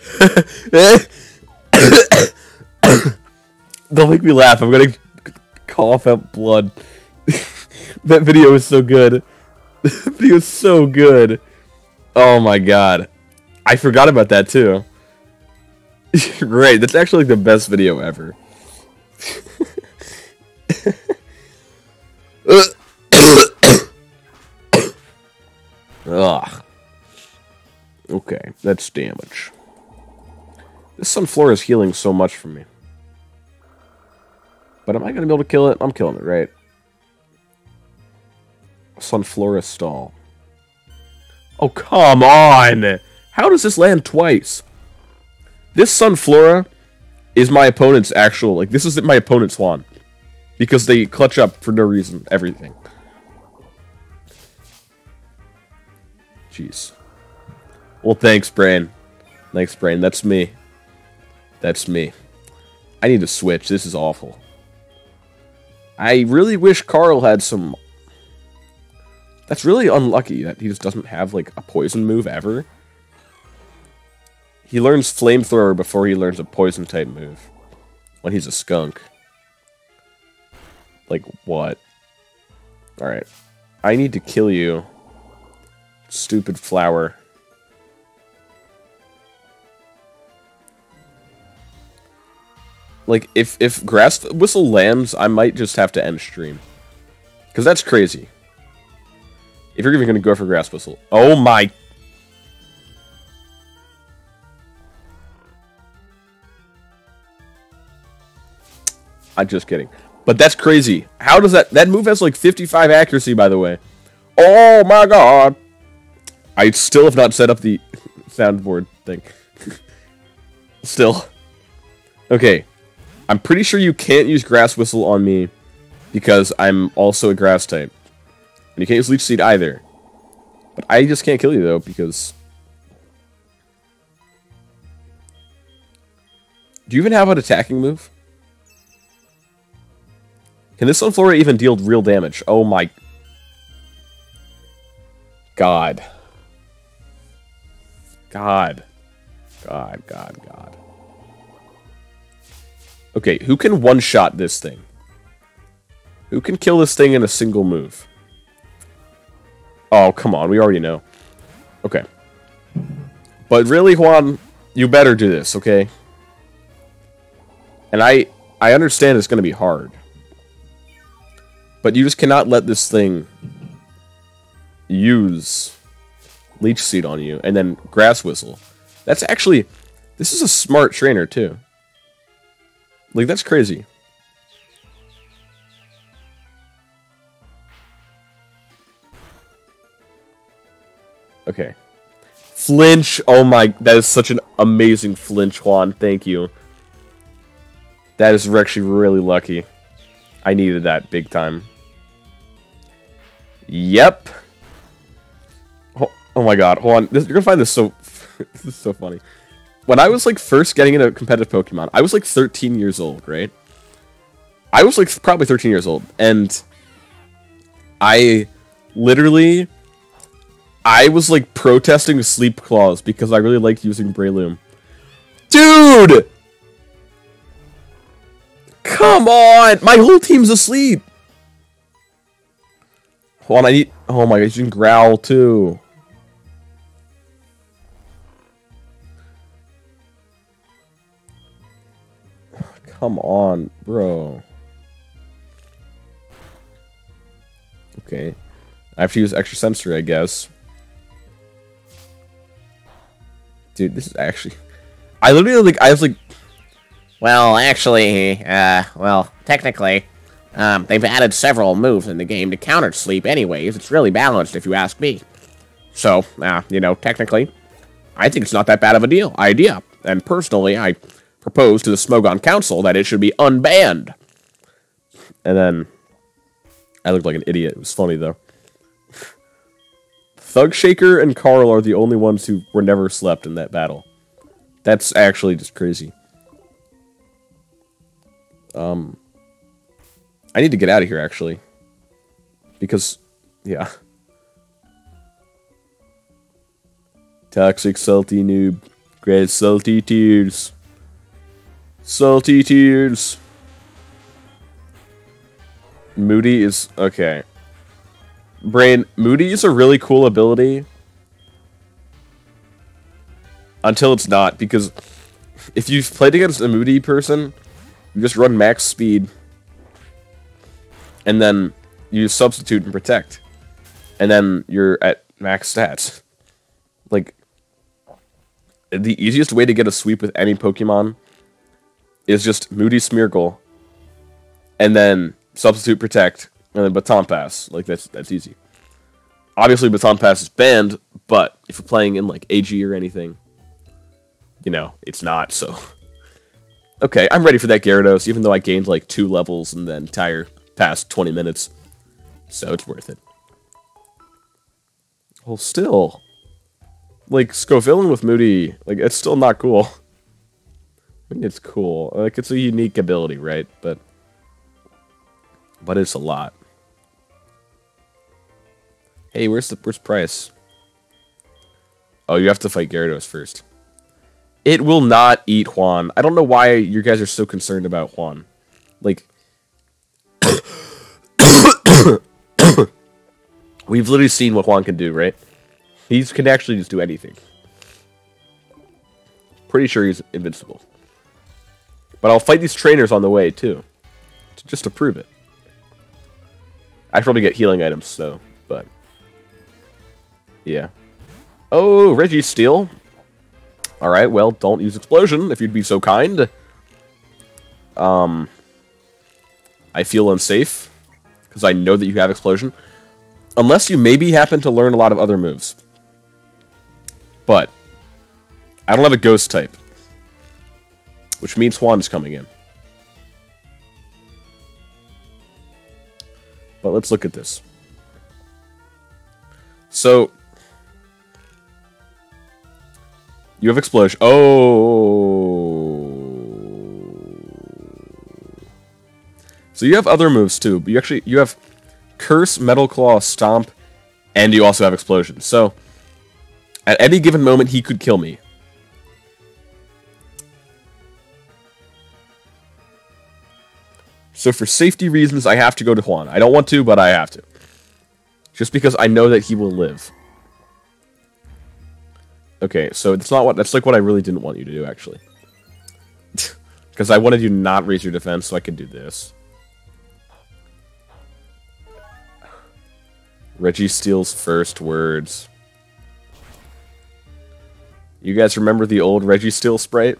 Don't make me laugh. I'm gonna cough out blood. that video is so good. The video is so good. Oh my god. I forgot about that too. Great. That's actually like the best video ever. Ugh. Okay, that's damage. This Sunflora is healing so much for me. But am I going to be able to kill it? I'm killing it, right? Sunflora stall. Oh, come on! How does this land twice? This Sunflora is my opponent's actual... Like, this is my opponent's one. Because they clutch up for no reason, everything. Jeez. Well, thanks, Brain. Thanks, Brain. That's me. That's me. I need to switch. This is awful. I really wish Carl had some... That's really unlucky that he just doesn't have, like, a poison move ever. He learns Flamethrower before he learns a poison-type move. When he's a skunk. Like, what? Alright. I need to kill you. Stupid flower. Like, if, if Grass Whistle lands, I might just have to end stream. Because that's crazy. If you're even going to go for Grass Whistle. Oh my... I'm just kidding. But that's crazy. How does that... That move has like 55 accuracy, by the way. Oh my god. I still have not set up the soundboard thing. still. Okay. I'm pretty sure you can't use Grass Whistle on me because I'm also a Grass type. And you can't use Leech Seed either. But I just can't kill you, though, because... Do you even have an attacking move? Can this Sunflora even deal real damage? Oh my... God. God. God, God, God. Okay, who can one-shot this thing? Who can kill this thing in a single move? Oh, come on, we already know. Okay. But really, Juan, you better do this, okay? And I I understand it's going to be hard. But you just cannot let this thing use Leech Seed on you and then Grass Whistle. That's actually... This is a smart trainer, too. Like, that's crazy. Okay. Flinch. Oh my, that is such an amazing flinch, Juan. Thank you. That is actually really lucky. I needed that big time. Yep. Oh, oh my god, hold on. This, you're gonna find this so... this is so funny when I was like first getting into competitive Pokemon, I was like 13 years old, right? I was like probably 13 years old, and I literally, I was like protesting the Sleep Clause because I really liked using Breloom. Dude! Come on! My whole team's asleep! Hold on, I need... Oh my god, you can growl too. Come on, bro. Okay. I have to use extra sensory, I guess. Dude, this is actually... I literally, like, I was like... Well, actually, uh, well, technically, um, they've added several moves in the game to counter sleep anyways. It's really balanced, if you ask me. So, uh, you know, technically, I think it's not that bad of a deal, idea. And personally, I propose to the Smogon Council that it should be unbanned. And then, I looked like an idiot. It was funny, though. Thug Shaker and Carl are the only ones who were never slept in that battle. That's actually just crazy. Um, I need to get out of here, actually. Because, yeah. Toxic salty noob. Great salty tears. Salty tears. Moody is... Okay. Brain, Moody is a really cool ability. Until it's not, because if you've played against a Moody person, you just run max speed and then you substitute and protect, and then you're at max stats. Like, the easiest way to get a sweep with any Pokemon is just Moody Smeargle, and then substitute protect, and then Baton Pass. Like, that's, that's easy. Obviously, Baton Pass is banned, but if you're playing in, like, AG or anything, you know, it's not, so... Okay, I'm ready for that Gyarados, even though I gained, like, two levels in the entire past 20 minutes. So it's worth it. Well, still. Like, Scovillain with Moody, like, it's still not cool. I mean, it's cool. Like, it's a unique ability, right? But... But it's a lot. Hey, where's the where's Pryce? Oh, you have to fight Gyarados first. It will not eat Juan. I don't know why you guys are so concerned about Juan. Like, We've literally seen what Juan can do, right? He can actually just do anything. Pretty sure he's invincible. But I'll fight these trainers on the way, too. Just to prove it. I probably get healing items, so, but... Yeah. Oh, Registeel. Alright, well, don't use Explosion, if you'd be so kind. Um... I feel unsafe because I know that you have Explosion. Unless you maybe happen to learn a lot of other moves. But, I don't have a Ghost type. Which means Juan's coming in. But let's look at this. So, you have Explosion. Oh, So you have other moves too, but you actually you have Curse, Metal Claw, Stomp, and you also have Explosion. So at any given moment he could kill me. So for safety reasons, I have to go to Juan. I don't want to, but I have to. Just because I know that he will live. Okay, so that's not what that's like what I really didn't want you to do actually. Because I wanted you to not raise your defense so I could do this. Registeel's first words. You guys remember the old Registeel sprite?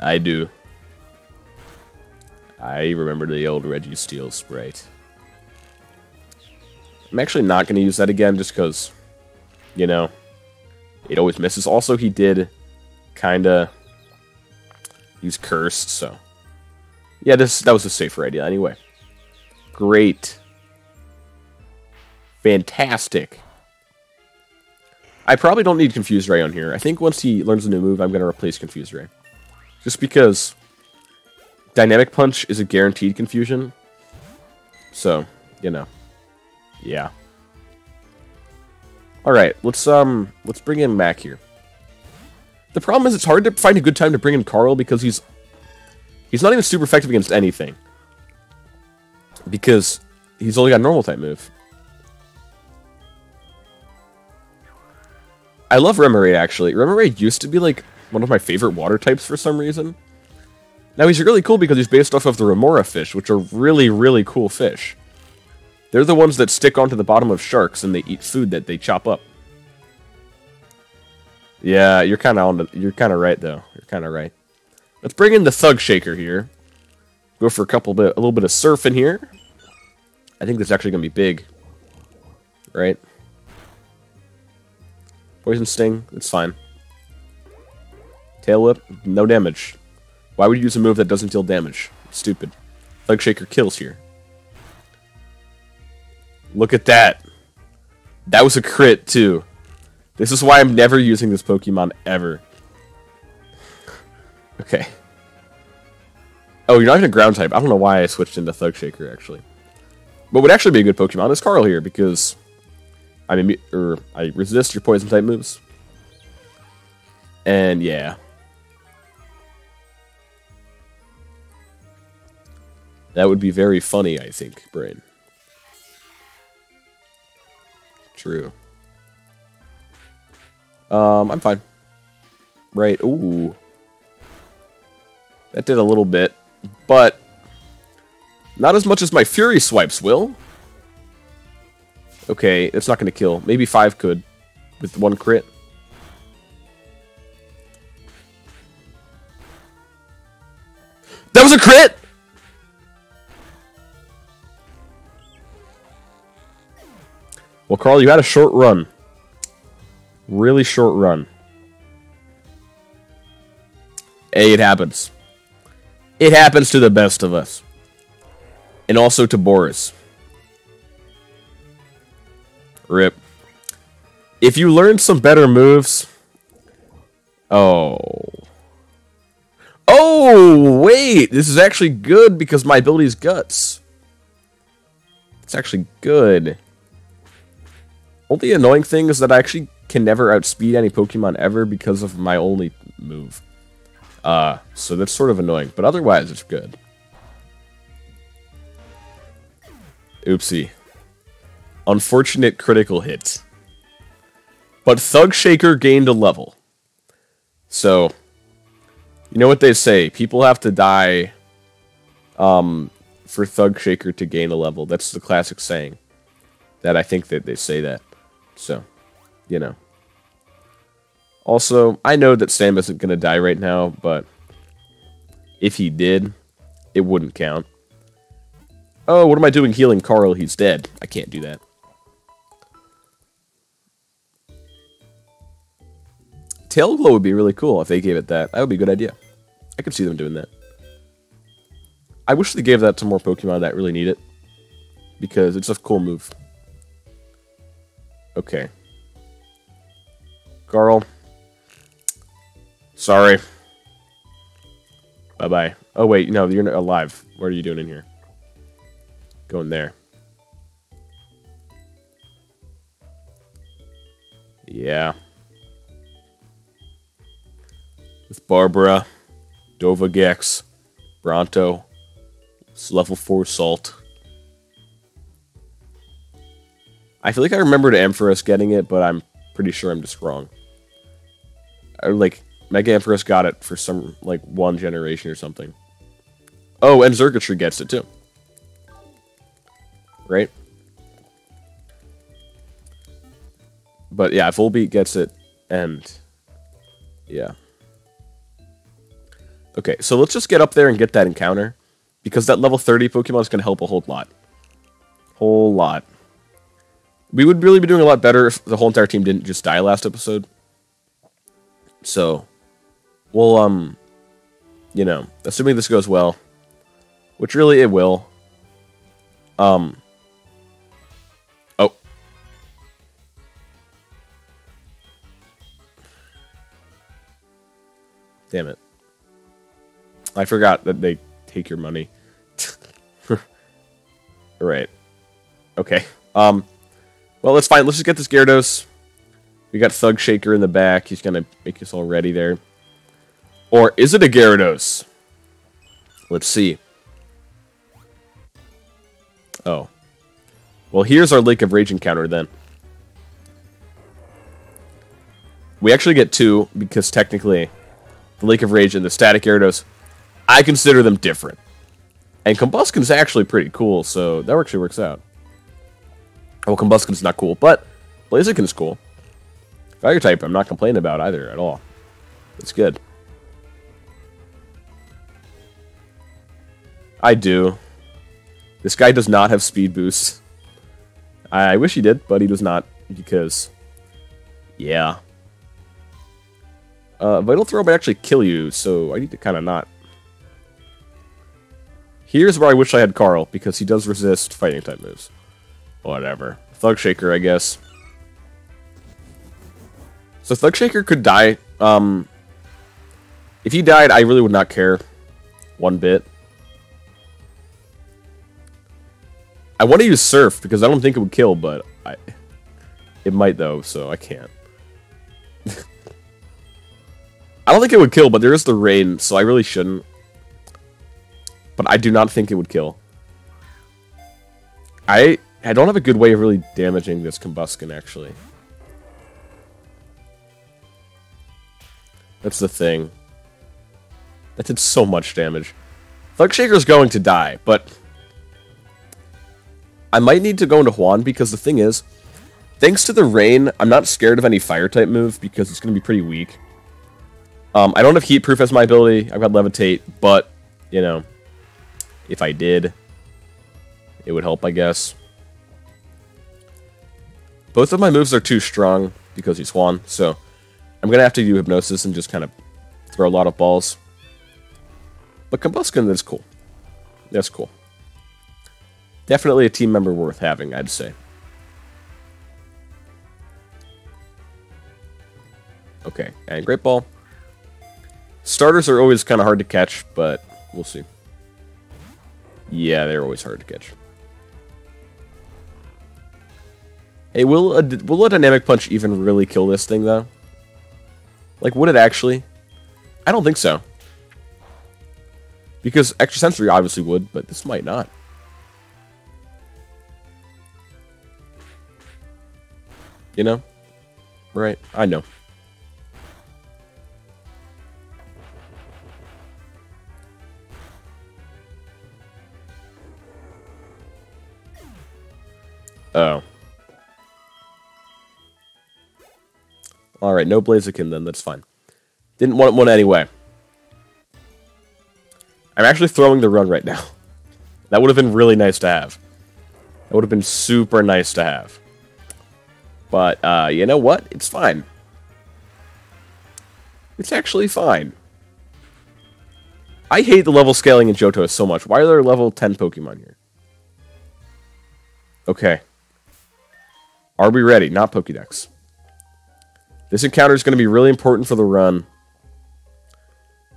I do. I remember the old Registeel sprite. I'm actually not going to use that again just because, you know, it always misses. Also, he did kind of use Curse, so... Yeah, this that was a safer idea anyway. Great. Fantastic. I probably don't need Confused Ray on here. I think once he learns a new move, I'm going to replace Confused Ray. Just because Dynamic Punch is a guaranteed confusion. So, you know. Yeah. Alright, let's um let's bring in Mac here. The problem is it's hard to find a good time to bring in Carl because he's He's not even super effective against anything. Because he's only got a normal type move. I love Remoraid, actually. Remoraid used to be, like, one of my favorite water types for some reason. Now, he's really cool because he's based off of the Remora fish, which are really, really cool fish. They're the ones that stick onto the bottom of sharks and they eat food that they chop up. Yeah, you're kind of on the, you're kind of right though. You're kind of right. Let's bring in the Thug Shaker here. Go for a couple bit, a little bit of surf in here. I think this is actually gonna be big. Right? Poison Sting, it's fine. Tail Whip, no damage. Why would you use a move that doesn't deal damage? Stupid. Thug Shaker kills here. Look at that. That was a crit, too. This is why I'm never using this Pokemon, ever. Okay. Oh, you're not even a ground type. I don't know why I switched into Thug Shaker, actually. What would actually be a good Pokemon is Carl here, because I mean, or I resist your poison type moves. And yeah. That would be very funny, I think, Brain. True. Um, I'm fine. Right. Ooh. That did a little bit, but not as much as my Fury swipes will. Okay, it's not going to kill. Maybe five could with one crit. That was a crit! Well, Carl, you had a short run. Really short run. Hey, it happens. It happens to the best of us. And also to Boris. Rip. If you learn some better moves... Oh. Oh, wait! This is actually good because my ability is Guts. It's actually good. Only annoying thing is that I actually can never outspeed any Pokemon ever because of my only move. Uh, so that's sort of annoying, but otherwise it's good. Oopsie. Unfortunate critical hit. But Thug Shaker gained a level. So, you know what they say, people have to die um, for Thug Shaker to gain a level. That's the classic saying. That I think that they say that. So, you know. Also, I know that Sam isn't going to die right now, but if he did, it wouldn't count. Oh, what am I doing healing Carl? He's dead. I can't do that. Tail Glow would be really cool if they gave it that. That would be a good idea. I could see them doing that. I wish they gave that to more Pokemon that really need it. Because it's a cool move. Okay. Carl. Sorry. Bye-bye. Oh, wait. No, you're alive. What are you doing in here? Going there. Yeah. With Barbara, Dovahgex, Bronto, it's level 4 Salt. I feel like I remembered Ampharos getting it, but I'm pretty sure I'm just wrong. Like Mega Ampharos got it for some like one generation or something. Oh, and Xurkitree gets it too. Right? But yeah, Volbeat gets it, and yeah. Okay, so let's just get up there and get that encounter. Because that level 30 Pokemon is going to help a whole lot. Whole lot. We would really be doing a lot better if the whole entire team didn't just die last episode. So, well, um, you know, assuming this goes well, which really it will. Um. Oh. Damn it. I forgot that they take your money. right. Okay. Um. Well, that's fine. Let's just get this Gyarados. We got Thug Shaker in the back. He's going to make us all ready there. Or is it a Gyarados? Let's see. Oh. Well, here's our Lake of Rage encounter then. We actually get two because technically the Lake of Rage and the Static Gyarados, I consider them different. And Combusken's actually pretty cool, so that actually works out. Well, Combusken's not cool, but Blaziken's cool. Fire type, I'm not complaining about either at all. It's good. I do. This guy does not have speed boosts. I wish he did, but he does not, because... Yeah. Uh, Vital Throw might actually kill you, so I need to kind of not. Here's where I wish I had Carl, because he does resist fighting type moves. Whatever. Thug Shaker, I guess. So Thug Shaker could die. Um, if he died, I really would not care one bit. I want to use Surf because I don't think it would kill, but I, it might though, so I can't. I don't think it would kill, but there is the rain, so I really shouldn't. But I do not think it would kill. I I don't have a good way of really damaging this Combusken, actually. That's the thing. That did so much damage. Thug Shaker's going to die, but... I might need to go into Juan, because the thing is, thanks to the rain, I'm not scared of any Fire-type move, because it's going to be pretty weak. Um, I don't have Heat Proof as my ability, I've got Levitate, but, you know, if I did, it would help, I guess. Both of my moves are too strong, because he's Juan, so... I'm going to have to do Hypnosis and just kind of throw a lot of balls. But Combusken is cool. That's cool. Definitely a team member worth having, I'd say. Okay, and Great Ball. Starters are always kind of hard to catch, but we'll see. Yeah, they're always hard to catch. Hey, will a, will a Dynamic Punch even really kill this thing, though? Like, would it actually? I don't think so. Because Extra Sensory obviously would, but this might not. You know? Right, I know. Oh. Alright, no Blaziken then, that's fine. Didn't want one anyway. I'm actually throwing the run right now. That would have been really nice to have. That would have been super nice to have. But, uh, you know what? It's fine. It's actually fine. I hate the level scaling in Johto so much. Why are there level 10 Pokemon here? Okay. Are we ready? Not Pokedex. This encounter is going to be really important for the run.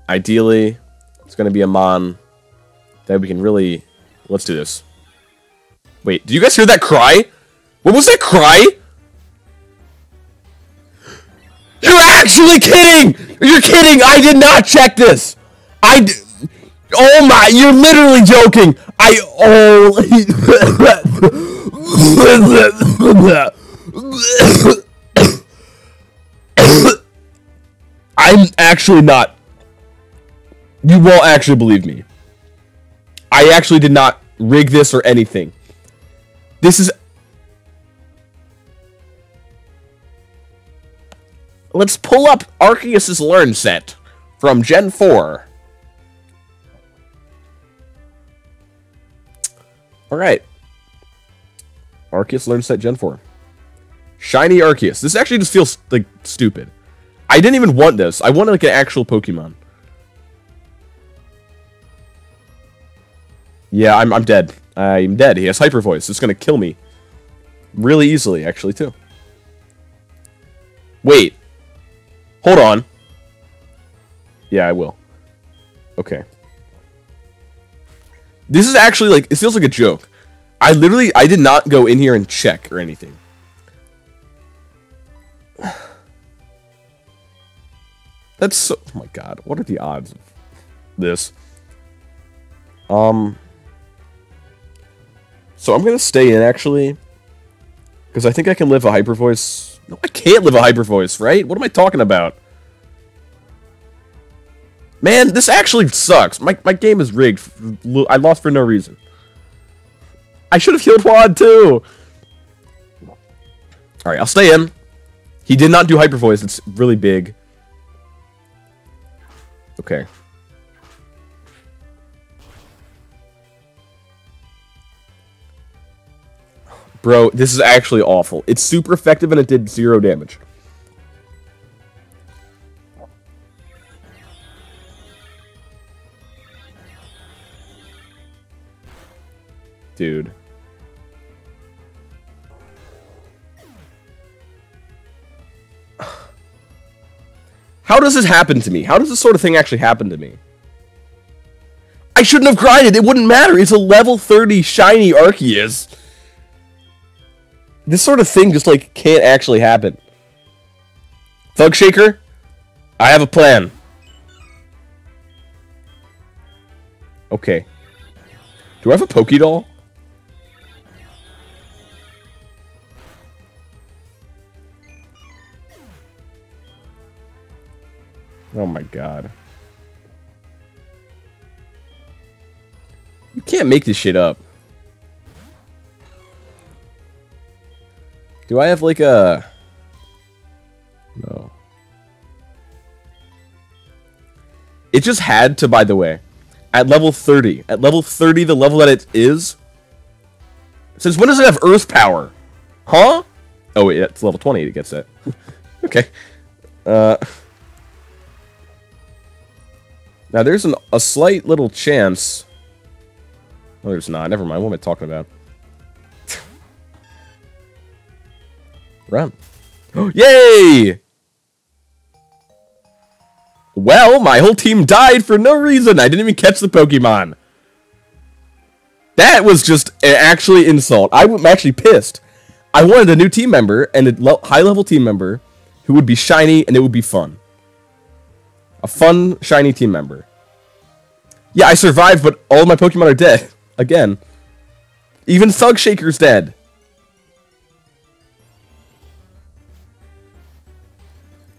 Ideally, it's going to be a Mon that we can really... Let's do this. Wait, did you guys hear that cry? What was that cry? You're actually kidding! You're kidding! I did not check this! I... Oh my, you're literally joking! I... Oh... I'm actually not. You won't actually believe me. I actually did not rig this or anything. This is... Let's pull up Arceus' Learn set from Gen 4. Alright. Arceus Learn set Gen 4. Shiny Arceus. This actually just feels, like, stupid. I didn't even want this. I wanted like an actual Pokemon. Yeah, I'm, I'm dead. I'm dead. He has Hyper Voice. It's to kill me. Really easily, actually, too. Wait. Hold on. Yeah, I will. Okay. This is actually, like, it feels like a joke. I literally, I did not go in here and check or anything. That's so... Oh my god, what are the odds of this? Um. So I'm gonna stay in actually, because I think I can live a hyper voice. No, I can't live a hyper voice, right? What am I talking about? Man, this actually sucks. My my game is rigged. I lost for no reason. I should have healed Juan too. All right, I'll stay in. He did not do hyper voice. It's really big. Okay. Bro, this is actually awful. It's super effective and it did zero damage. Dude. How does this happen to me? How does this sort of thing actually happen to me? I shouldn't have grinded. It wouldn't matter. It's a level 30 shiny Arceus. This sort of thing just, like, can't actually happen. Thug Shaker, I have a plan. Okay. Do I have a Pokédoll? Oh my god. You can't make this shit up. Do I have like a... No. It just had to, by the way. At level 30. At level 30, the level that it is. Since when does it have Earth power? Huh? Oh, wait, it's level 20 it gets that. okay. Uh... Now, there's an, a slight little chance... Oh, there's not. Never mind. What am I talking about? Run. Yay! Well, my whole team died for no reason. I didn't even catch the Pokemon. That was just an actually insult. I'm actually pissed. I wanted a new team member and a high-level team member who would be shiny and it would be fun. A fun, shiny team member. Yeah, I survived, but all my Pokemon are dead. Again. Even Thug Shaker's dead.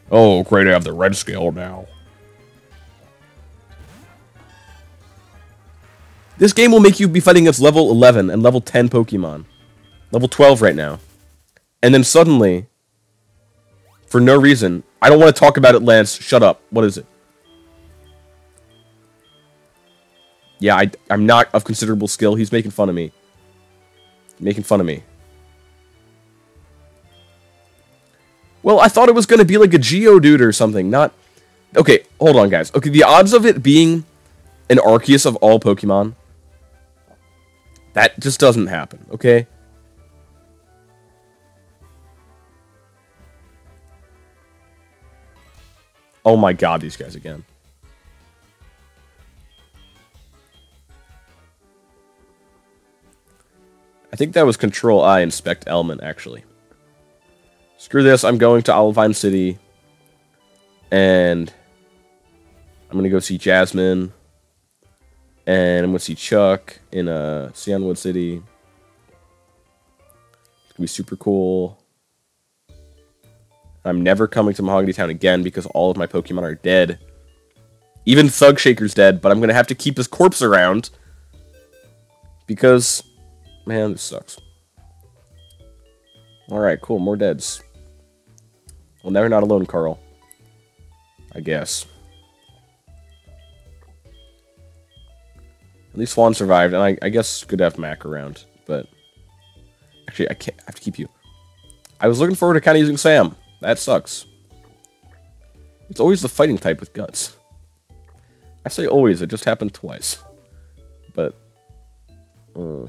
Oh, great, I have the red scale now. This game will make you be fighting against level 11 and level 10 Pokemon. Level 12 right now. And then suddenly, for no reason, I don't want to talk about it, Lance. Shut up. What is it? Yeah, I, I'm not of considerable skill. He's making fun of me. Making fun of me. Well, I thought it was going to be like a Geodude or something, not... Okay, hold on, guys. Okay, the odds of it being an Arceus of all Pokemon, that just doesn't happen, okay? Oh my god, these guys again. I think that was Control I Inspect Element, actually. Screw this, I'm going to Olivine City. And I'm going to go see Jasmine. And I'm going to see Chuck in uh, Cianwood City. It's going to be super cool. I'm never coming to Mahogany Town again because all of my Pokemon are dead. Even Thug Shaker's dead, but I'm going to have to keep his corpse around. Because Man, this sucks. Alright, cool. More deads. Well, never not alone, Carl. I guess. At least Swan survived, and I, I guess good to have Mac around, but... Actually, I can't I have to keep you. I was looking forward to kind of using Sam. That sucks. It's always the fighting type with guts. I say always, it just happened twice. But... Uh,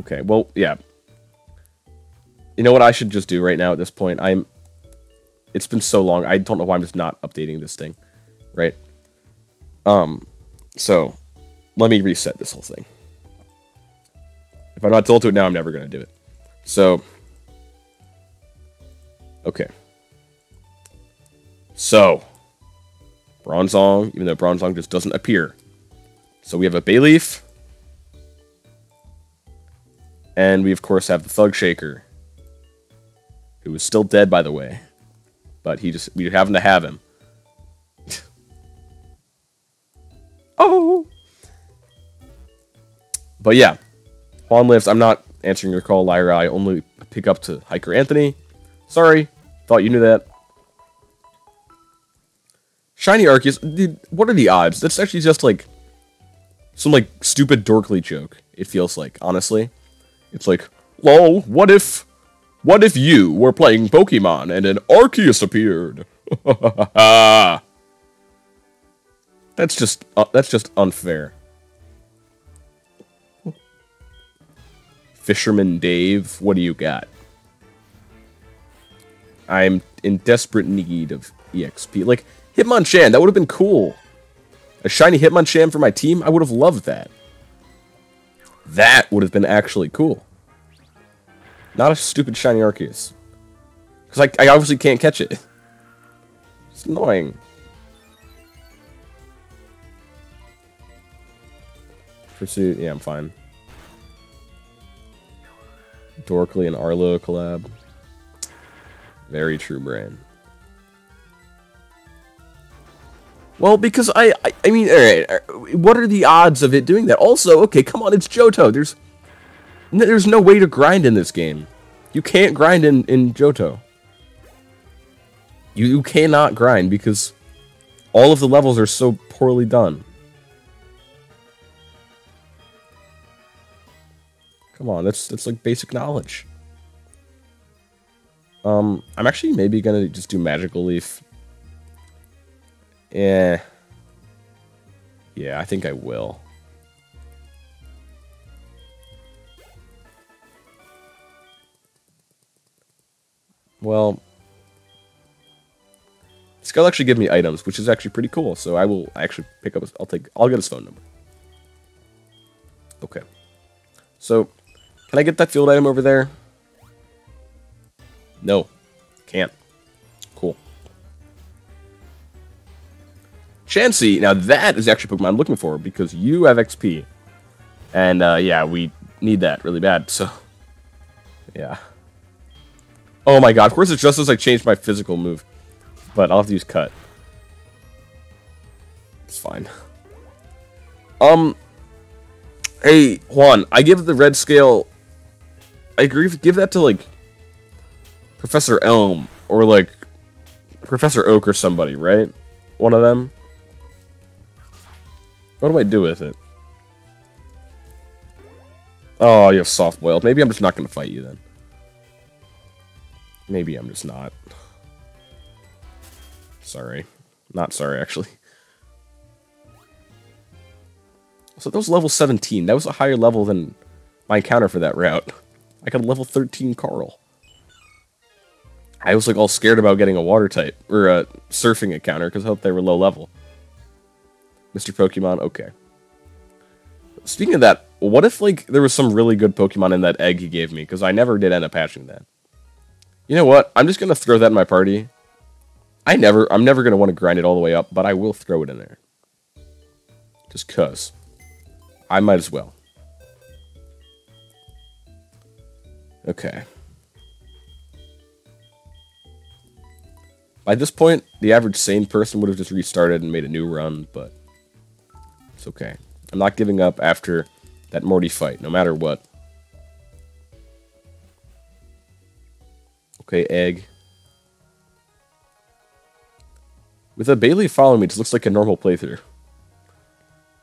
Okay, well, yeah. You know what I should just do right now at this point? I'm... It's been so long, I don't know why I'm just not updating this thing. Right? Um, so, let me reset this whole thing. If I'm not told to it now, I'm never going to do it. So, okay. So, Bronzong, even though Bronzong just doesn't appear. So we have a Bayleef. And we, of course, have the Thug Shaker. Who is still dead, by the way. But he just we happen to have him. oh! But yeah. Juan lives. I'm not answering your call, Lyra. I only pick up to Hiker Anthony. Sorry. Thought you knew that. Shiny Arceus. Dude, what are the odds? That's actually just like some like stupid dorkly joke. It feels like, honestly. It's like, lol, what if what if you were playing Pokemon and an Arceus appeared? that's just uh, that's just unfair. Fisherman Dave, what do you got? I'm in desperate need of EXP. Like, Hitmonchan, that would have been cool. A shiny Hitmonchan for my team, I would have loved that. That would have been actually cool. Not a stupid shiny Arceus. Because I, I obviously can't catch it. It's annoying. Pursuit, yeah, I'm fine. Dorkly and Arlo collab. Very true, Brain. Well, because I, I, I mean, all right, what are the odds of it doing that? Also, okay, come on, it's Johto. There's, there's no way to grind in this game. You can't grind in, in Johto. You, you cannot grind because all of the levels are so poorly done. Come on, that's that's like basic knowledge. Um, I'm actually maybe gonna just do Magical Leaf. Eh. Yeah, I think I will. Well, will actually give me items, which is actually pretty cool. So I will actually pick up. His, I'll take. I'll get his phone number. Okay. So, can I get that field item over there? No, can't. Chansey. Now that is actually Pokemon I'm looking for because you have XP, and uh, yeah, we need that really bad. So, yeah. Oh my god, of course it's just as I changed my physical move. But I'll have to use cut. It's fine. Um, hey, Juan, I give the red scale... I agree, give that to, like, Professor Elm, or, like, Professor Oak or somebody, right? One of them? What do I do with it? Oh, you have soft boiled. Maybe I'm just not going to fight you then. Maybe I'm just not. Sorry. Not sorry, actually. So that was level 17. That was a higher level than my encounter for that route. I got a level 13 Carl. I was like all scared about getting a water type, or a surfing encounter, because I thought they were low level. Mr. Pokemon, okay. Speaking of that, what if like there was some really good Pokemon in that egg he gave me? Because I never did end up hatching that. You know what? I'm just gonna throw that in my party. I never, I'm never gonna want to grind it all the way up, but I will throw it in there. Just cause. I might as well. Okay. By this point, the average sane person would have just restarted and made a new run, but it's okay. I'm not giving up after that Morty fight, no matter what. Okay, egg. With a Bayleef following me, it just looks like a normal playthrough.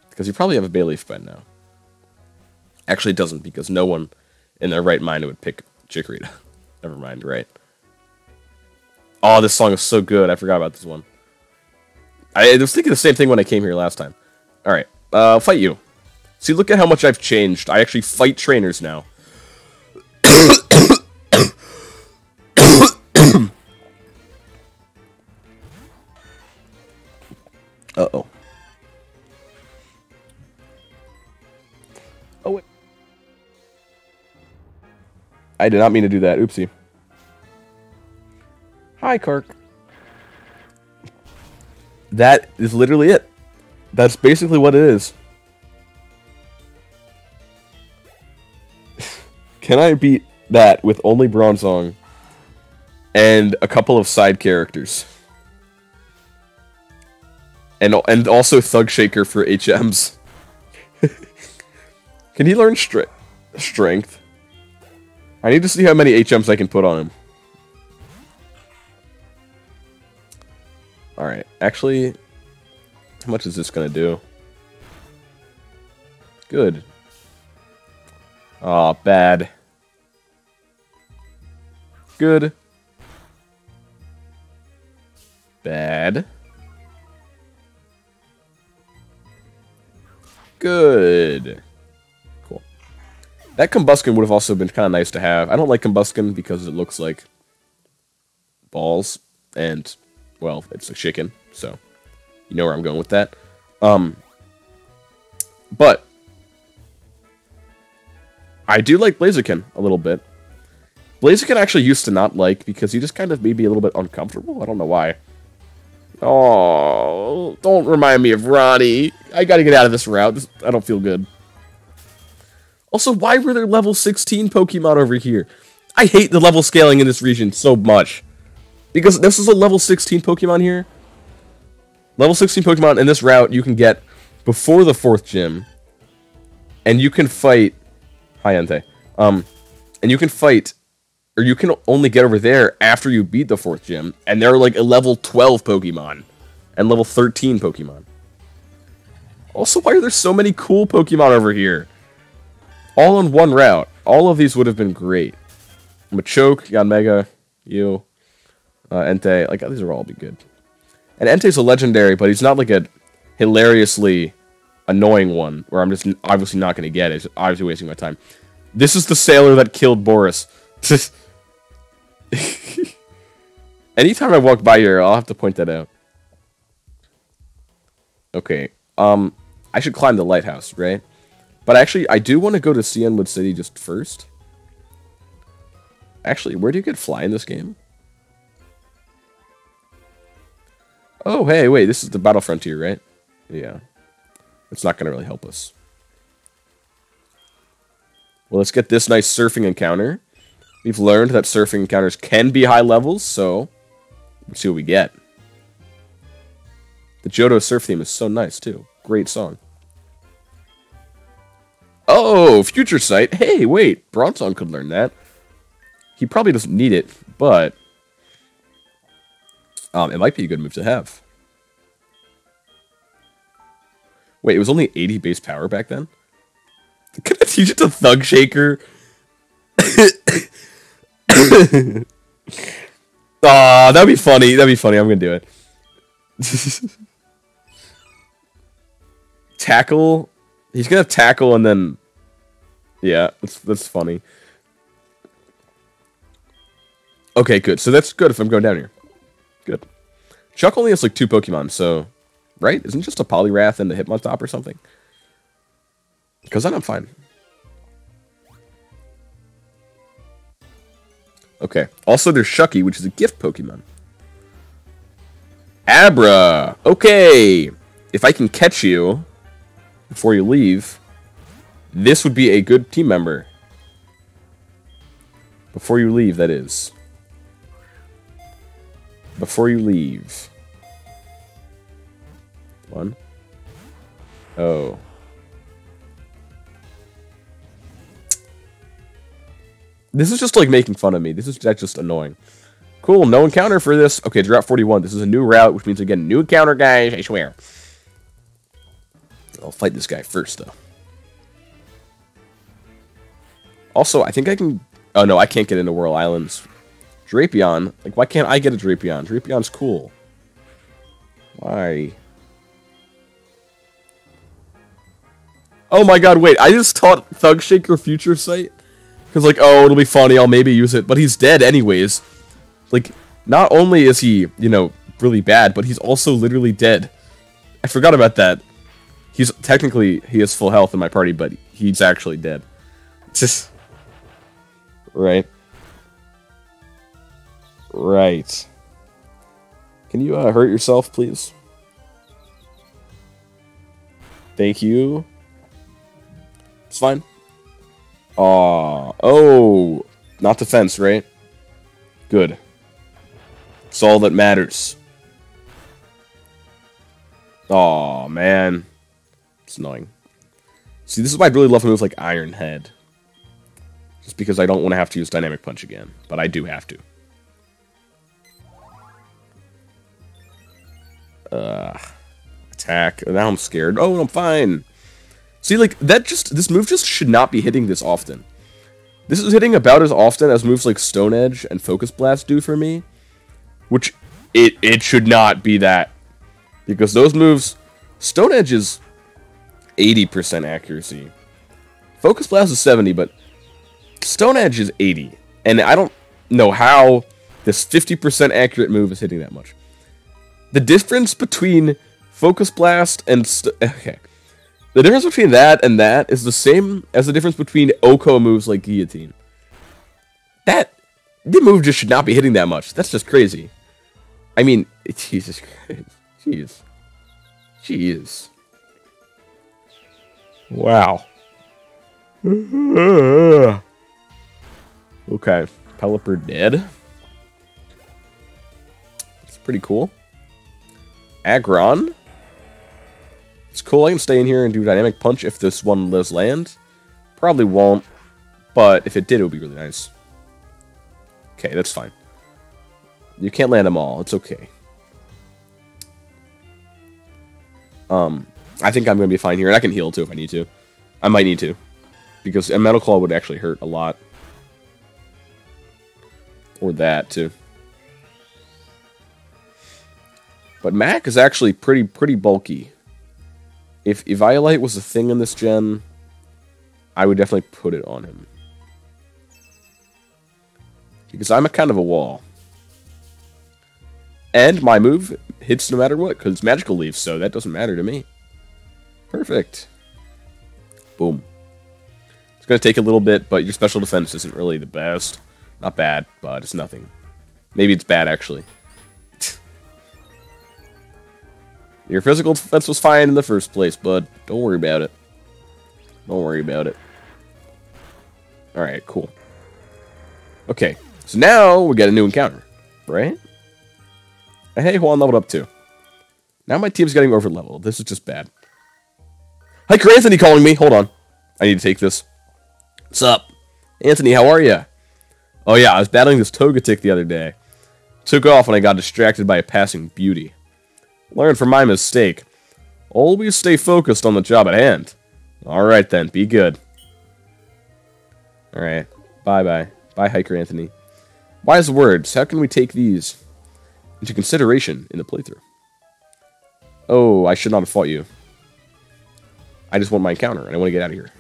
Because you probably have a Bayleef by now. Actually, it doesn't, because no one in their right mind would pick Chikorita. Never mind, right. Oh, this song is so good. I forgot about this one. I was thinking the same thing when I came here last time. Alright, uh, fight you. See, look at how much I've changed. I actually fight trainers now. Uh-oh. Oh, wait. I did not mean to do that. Oopsie. Hi, Kirk. That is literally it. That's basically what it is. Can I beat that with only Bronzong and a couple of side characters? And, and also Thug Shaker for HMs. can he learn strength? I need to see how many HMs I can put on him. Alright, actually, how much is this going to do? Good. Aw, oh, bad. Good. Bad. Good. Cool. That Combusken would have also been kind of nice to have. I don't like Combusken because it looks like balls, and, well, it's a chicken, so you know where I'm going with that. Um, but I do like Blaziken a little bit. Blaziken actually used to not like because he just kind of made me a little bit uncomfortable. I don't know why. Oh, don't remind me of Ronnie. I gotta get out of this route. This, I don't feel good. Also, why were there level 16 Pokemon over here? I hate the level scaling in this region so much. Because this is a level 16 Pokemon here. Level 16 Pokemon in this route you can get before the fourth gym. And you can fight... Hi, Entei. Um, and you can fight or you can only get over there after you beat the fourth gym, and there are like a level 12 Pokemon and level 13 Pokemon. Also, why are there so many cool Pokemon over here? All on one route. All of these would have been great. Machoke, Yanmega, you, uh, Entei, like these are all be good. And Entei's a legendary, but he's not like a hilariously annoying one where I'm just obviously not going to get it. Obviously wasting my time. This is the sailor that killed Boris. Anytime I walk by here, I'll have to point that out. Okay, um, I should climb the lighthouse, right? But actually, I do want to go to Cianwood City just first. Actually, where do you get fly in this game? Oh, hey, wait, this is the Battle Frontier, right? Yeah. It's not going to really help us. Well, let's get this nice surfing encounter. We've learned that surfing encounters can be high levels, so let's see what we get. The Johto surf theme is so nice, too. Great song. Oh, Future Sight. Hey, wait. Bronzong could learn that. He probably doesn't need it, but um, it might be a good move to have. Wait, it was only 80 base power back then? Can I teach it to Thug Shaker? Aw, that'd be funny. That'd be funny. I'm gonna do it. tackle. He's gonna tackle and then. Yeah, that's that's funny. Okay, good. So that's good if I'm going down here. Good. Chuck only has like two Pokemon, so right? Isn't just a Poliwrath and a Hitmontop or something? Because then I'm fine. Okay. Also, there's Shuckle, which is a gift Pokemon. Abra! Okay! If I can catch you before you leave, this would be a good team member. Before you leave, that is. Before you leave. One. Oh. This is just like making fun of me. This is that's just annoying. Cool, no encounter for this. Okay, Route 41. This is a new route, which means again, new encounter, guys. I swear. I'll fight this guy first, though. Also, I think I can... Oh, no, I can't get into Whirl Islands. Drapion? Like, why can't I get a Drapion? Drapion's cool. Why? Oh my god, wait. I just taught Thug Shaker Future Sight? Because, like, oh, it'll be funny, I'll maybe use it. But he's dead anyways. Like, not only is he, you know, really bad, but he's also literally dead. I forgot about that. He's technically, he has full health in my party, but he's actually dead. Just... Right. Right. Can you uh, hurt yourself, please? Thank you. It's fine. Aw. Oh. Not defense, right? Good. It's all that matters. Aw, man. It's annoying. See, this is why I really love a move like Iron Head. Just because I don't want to have to use Dynamic Punch again. But I do have to. Uh, attack. Now I'm scared. Oh, I'm fine. See, like, that just... This move just should not be hitting this often. This is hitting about as often as moves like Stone Edge and Focus Blast do for me. Which, it, it should not be that. Because those moves... Stone Edge is 80% accuracy. Focus Blast is 70, but Stone Edge is 80. And I don't know how this 50% accurate move is hitting that much. The difference between Focus Blast and... okay. The difference between that and that is the same as the difference between OHKO moves like Guillotine. That... The move just should not be hitting that much. That's just crazy. I mean, Jesus Christ. Jeez. Jeez. Wow. okay. Pelipper dead. It's pretty cool. Aggron. It's cool. I can stay in here and do Dynamic Punch if this one lives land. Probably won't, but if it did, it would be really nice. Okay, that's fine. You can't land them all. It's okay. Um, I think I'm going to be fine here, and I can heal too if I need to. I might need to. Because a Metal Claw would actually hurt a lot. Or that, too. But Mac is actually pretty pretty bulky. If Eviolite was a thing in this gen, I would definitely put it on him. Because I'm a kind of a wall. And my move hits no matter what, because it's magical leaf, so that doesn't matter to me. Perfect. Boom. It's going to take a little bit, but your special defense isn't really the best. Not bad, but it's nothing. Maybe it's bad, actually. Your physical defense was fine in the first place, bud. Don't worry about it. Don't worry about it. Alright, cool. Okay, so now we get a new encounter, right? Hey, Juan leveled up too. Now my team's getting over leveled. This is just bad. Hiker Anthony calling me. Hold on. I need to take this. What's up? Anthony, how are you? Oh yeah, I was battling this Togetic the other day. Took off when I got distracted by a passing beauty. Learn from my mistake. Always stay focused on the job at hand. Alright then, be good. Alright, bye-bye. Bye, Hiker Anthony. Wise words, how can we take these into consideration in the playthrough? Oh, I should not have fought you. I just want my encounter, and I want to get out of here.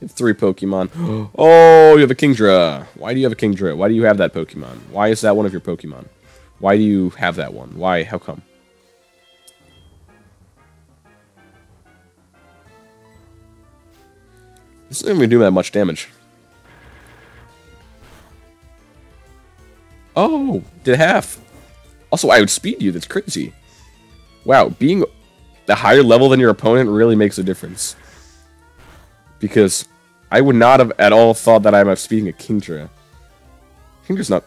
You have three Pokemon. Oh, you have a Kingdra. Why do you have a Kingdra? Why do you have that Pokemon? Why is that one of your Pokemon? Why do you have that one? Why? How come? This isn't even doing that much damage. Oh, did half. Also, I would speed you. That's crazy. Wow, being the higher level than your opponent really makes a difference. Because I would not have at all thought that I'm speeding a Kingdra. Kingdra's not...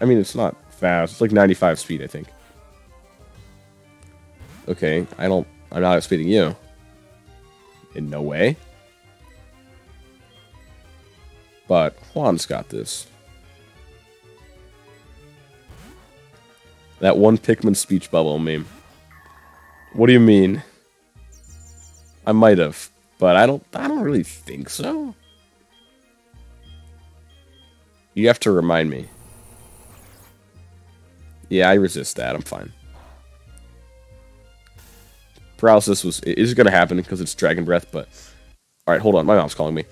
I mean, it's not fast. It's like 95 speed, I think. Okay, I don't... I'm not outspeeding you. In no way. But Juan's got this. That one Pikmin speech bubble meme. What do you mean? I might have, but I don't I don't really think so. You have to remind me. Yeah, I resist that. I'm fine. Paralysis was is going to happen because it's Dragon Breath, but all right, hold on. My mom's calling me.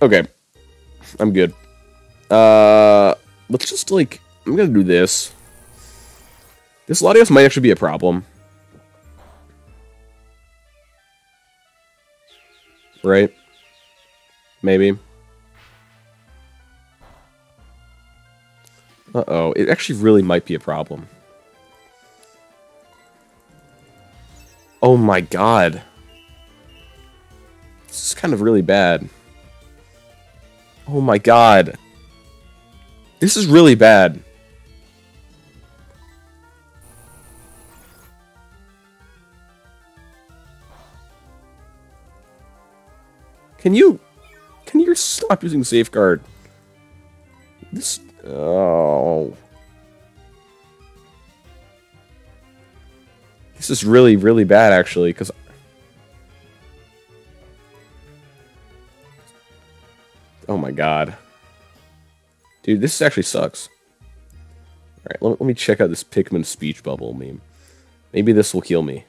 Okay. I'm good. Uh, let's just, like, I'm gonna do this. This Latios might actually be a problem. Right? Maybe. Uh-oh, it actually really might be a problem. Oh my god. This is kind of really bad. Oh my god. This is really bad. Can you... Can you stop using safeguard? This... Oh... This is really, really bad, actually, because... Oh my god. Dude, this actually sucks. Alright, let, let me check out this Pikmin speech bubble meme. Maybe this will heal me.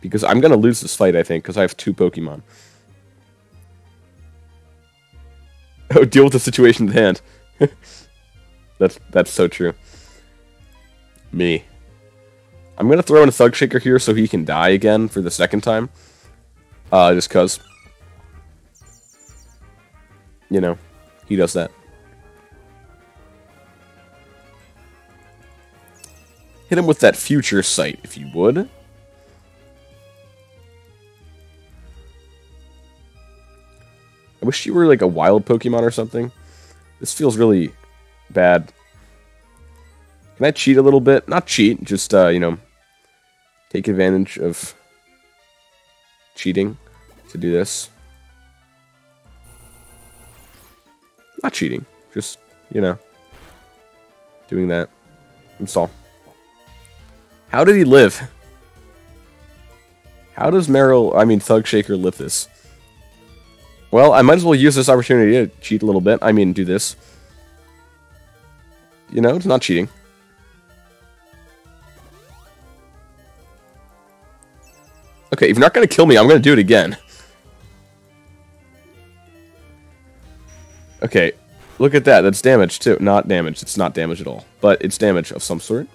Because I'm going to lose this fight, I think, because I have two Pokemon. Oh, deal with the situation at hand. that's that's so true. Me. I'm gonna throw in a Thug Shaker here so he can die again for the second time. Uh, just cause. You know, he does that. Hit him with that future sight, if you would. I wish you were like a wild Pokemon or something. This feels really bad. Can I cheat a little bit? Not cheat, just, uh, you know, take advantage of cheating to do this. Not cheating, just, you know, doing that. Install. How did he live? How does Meryl, I mean, Thug Shaker live this? Well, I might as well use this opportunity to cheat a little bit. I mean, do this. You know, it's not cheating. Okay, if you're not going to kill me, I'm going to do it again. Okay, look at that. That's damage, too. Not damage. It's not damage at all. But it's damage of some sort.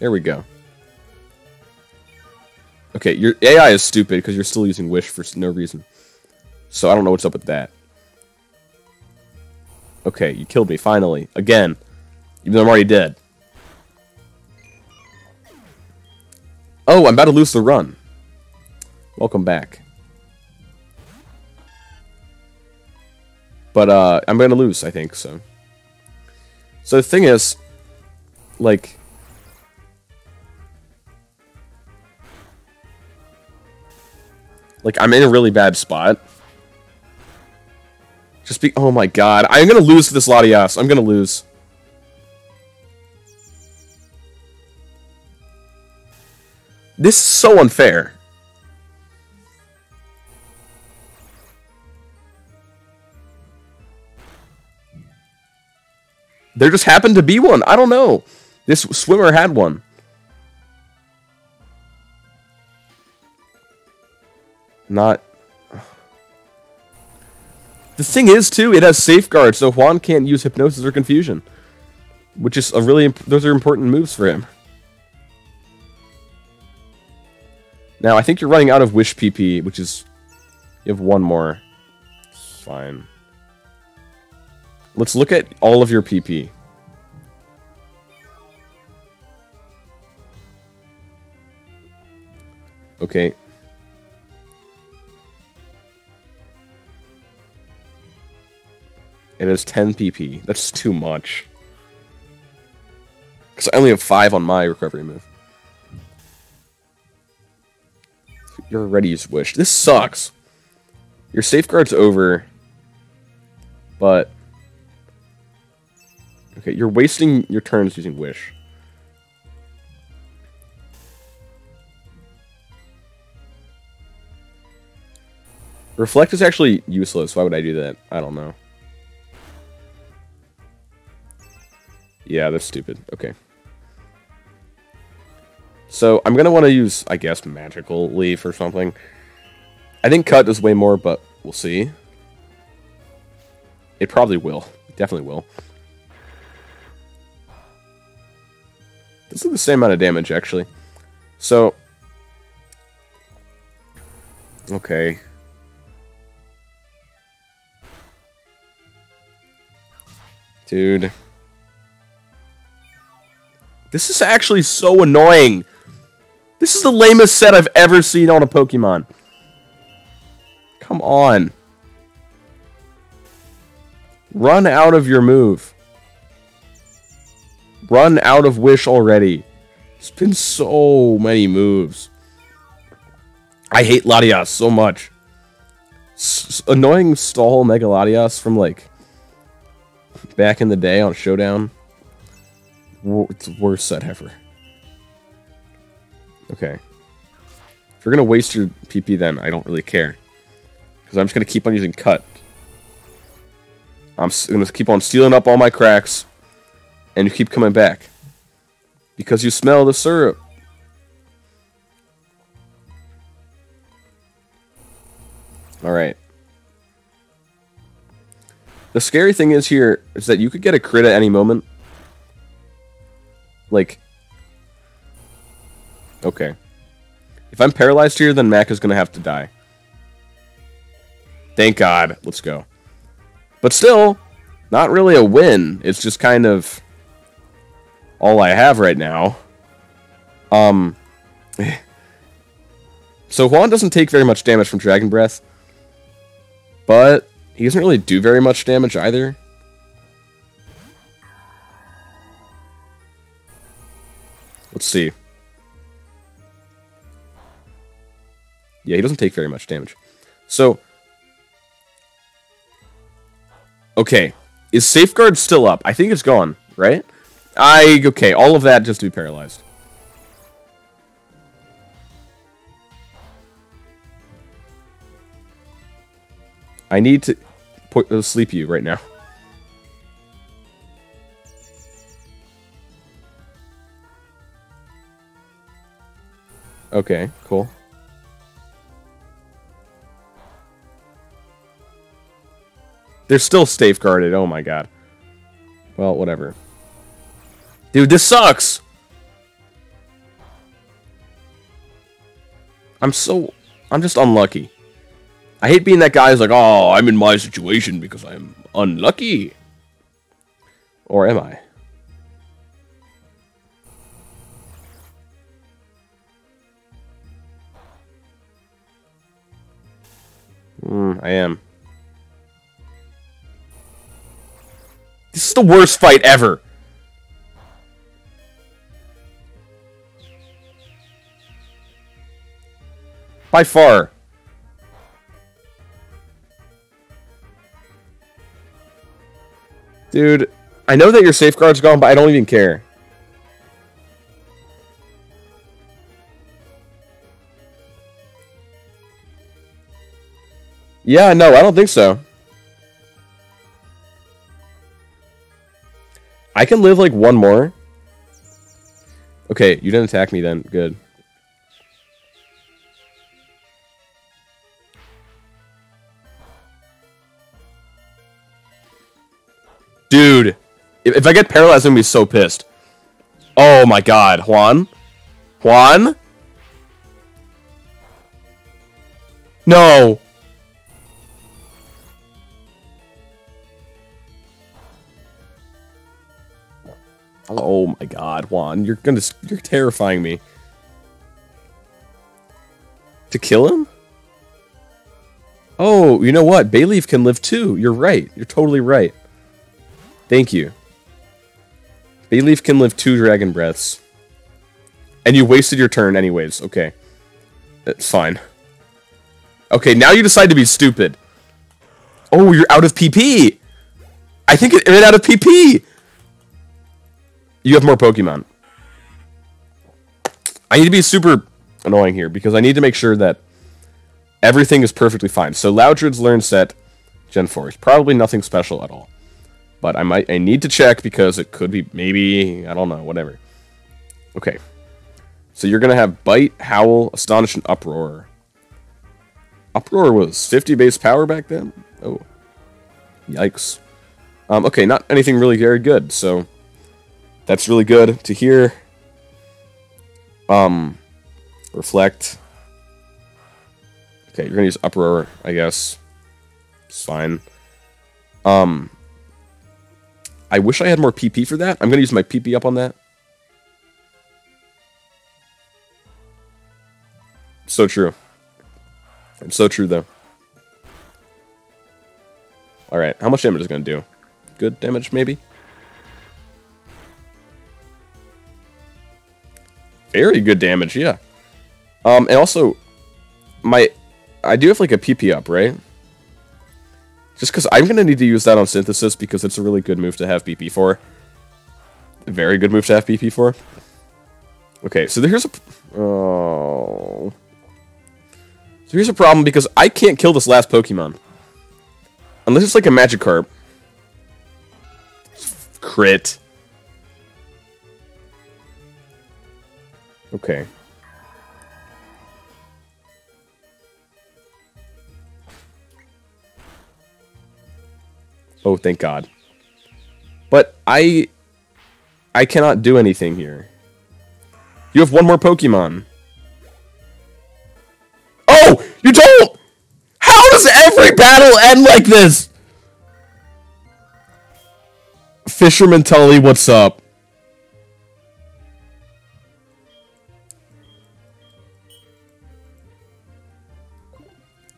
There we go. Okay, your AI is stupid because you're still using Wish for no reason. So I don't know what's up with that. Okay, you killed me, finally. Again. Even though I'm already dead. Oh, I'm about to lose the run. Welcome back. But, uh, I'm gonna lose, I think, so. So the thing is, like... Like, I'm in a really bad spot. Just be- oh my god. I'm gonna lose to this Latias. I'm gonna lose. This is so unfair. There just happened to be one. I don't know. This swimmer had one. Not... The thing is, too, it has safeguards, so Juan can't use Hypnosis or Confusion. Which is a really... Those are important moves for him. Now, I think you're running out of Wish PP, which is... You have one more. It's fine. Let's look at all of your PP. Okay. It has 10 PP. That's too much. Because I only have 5 on my recovery move. You're ready to wish. This sucks. Your safeguard's over. But... Okay, you're wasting your turns using wish. Reflect is actually useless. Why would I do that? I don't know. Yeah, that's stupid. Okay. So, I'm going to want to use, I guess, Magical Leaf or something. I think Cut does way more, but we'll see. It probably will. It definitely will. This is the same amount of damage, actually. So... Okay. Dude. This is actually so annoying. This is the lamest set I've ever seen on a Pokemon. Come on. Run out of your move. Run out of Wish already. It's been so many moves. I hate Latias so much. S annoying stall Mega Latias from like back in the day on Showdown. It's the worst set ever. Okay. If you're going to waste your PP then, I don't really care. Because I'm just going to keep on using Cut. I'm going to keep on stealing up all my cracks. And you keep coming back. Because you smell the syrup. Alright. The scary thing is here is that you could get a crit at any moment. Like... Okay. If I'm paralyzed here, then Mac is going to have to die. Thank God. Let's go. But still, not really a win. It's just kind of all I have right now. Um... So Juan doesn't take very much damage from Dragon Breath. But he doesn't really do very much damage either. Let's see. Yeah, he doesn't take very much damage. So, okay, is Safeguard still up? I think it's gone, right? I, okay, all of that just to be paralyzed. I need to put, uh, sleep you right now. Okay, cool. They're still safeguarded. Oh my god. Well, whatever. Dude, this sucks! I'm so... I'm just unlucky. I hate being that guy who's like, oh, I'm in my situation because I'm unlucky. Or am I? Mm, I am. This is the worst fight ever. By far. Dude, I know that your safeguard's gone, but I don't even care. Yeah, no, I don't think so. I can live like one more. Okay, you didn't attack me then. Good. Dude, if I get paralyzed, I'm gonna be so pissed. Oh my god, Juan? Juan? No! Oh my god, Juan, you're gonna you're terrifying me. To kill him? Oh, you know what? Bayleef can live too. You're right. You're totally right. Thank you. Bayleef can live two Dragon Breaths. And you wasted your turn anyways. Okay. That's fine. Okay, now you decide to be stupid. Oh, you're out of PP! I think it ran out of PP! You have more Pokemon. I need to be super annoying here, because I need to make sure that everything is perfectly fine. So Loudred's Learn Set, Gen 4 is probably nothing special at all. But I might I need to check because it could be maybe I don't know, whatever. Okay. So you're gonna have Bite, Howl, Astonish, and Uproar. Uproar was 50 base power back then? Oh. Yikes. Um, okay, not anything really very good, so that's really good to hear. Um, reflect. Okay, you're gonna use uproar, I guess. It's fine. Um, I wish I had more PP for that. I'm gonna use my PP up on that. So true. It's so true though. All right, how much damage is it gonna do? Good damage, maybe. Very good damage, yeah. Um, and also, my, I do have like a PP up, right? Just because I'm gonna need to use that on synthesis because it's a really good move to have BP for. Very good move to have PP for. Okay, so here's a, oh, so here's a problem because I can't kill this last Pokemon. Unless it's like a Magikarp. Crit. Okay. Oh, thank God. But I... I cannot do anything here. You have one more Pokemon. Oh! You don't! How does every battle end like this? Fisherman Tully, what's up?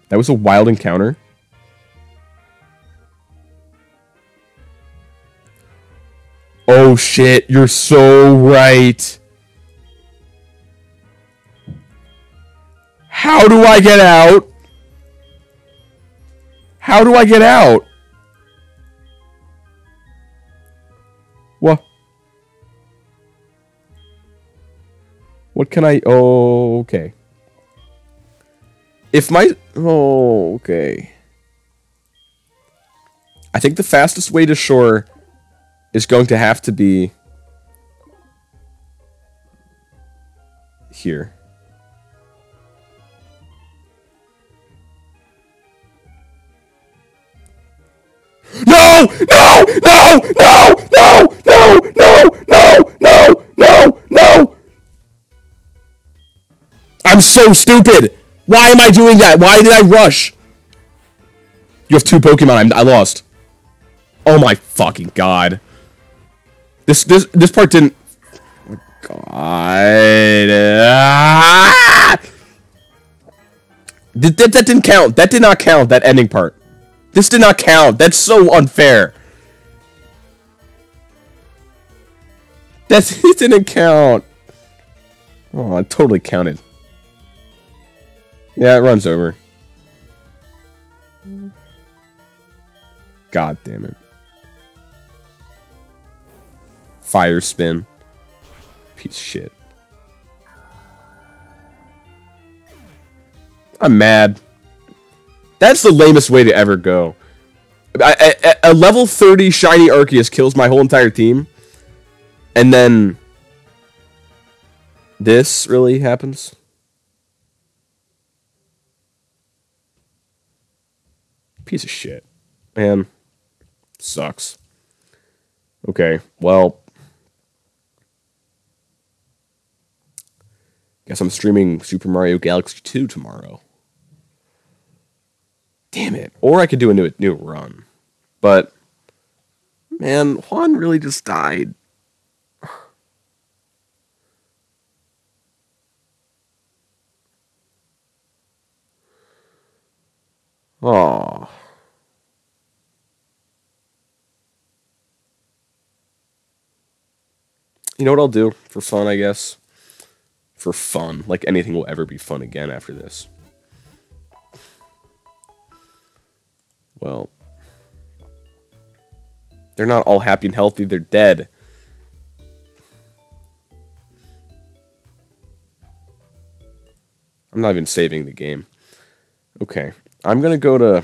That was a wild encounter. Oh shit, you're so right. How do I get out? How do I get out? What? What can I... Oh, okay. If my... Oh, okay. I think the fastest way to shore is going to have to be... Here. No! No! No! No! No! No! No! No! No! No! No! I'm so stupid! Why am I doing that? Why did I rush? You have two Pokemon. I'm, I lost. Oh my fucking god. This this this part didn't. God. Ah! That, that, that didn't count. That did not count. That ending part. This did not count. That's so unfair. That's it didn't count. Oh, it totally counted. Yeah, it runs over. God damn it. Fire spin. Piece of shit. I'm mad. That's the lamest way to ever go. I, I, a level 30 shiny Arceus kills my whole entire team. And then this really happens. Piece of shit. Man. Sucks. Okay, well. Guess I'm streaming Super Mario Galaxy 2 tomorrow. Damn it. Or I could do a new new run. But man, Juan really just died. Oh. You know what I'll do for fun, I guess? For fun. Like anything will ever be fun again after this. Well, they're not all happy and healthy, they're dead. I'm not even saving the game. Okay, I'm going to go to...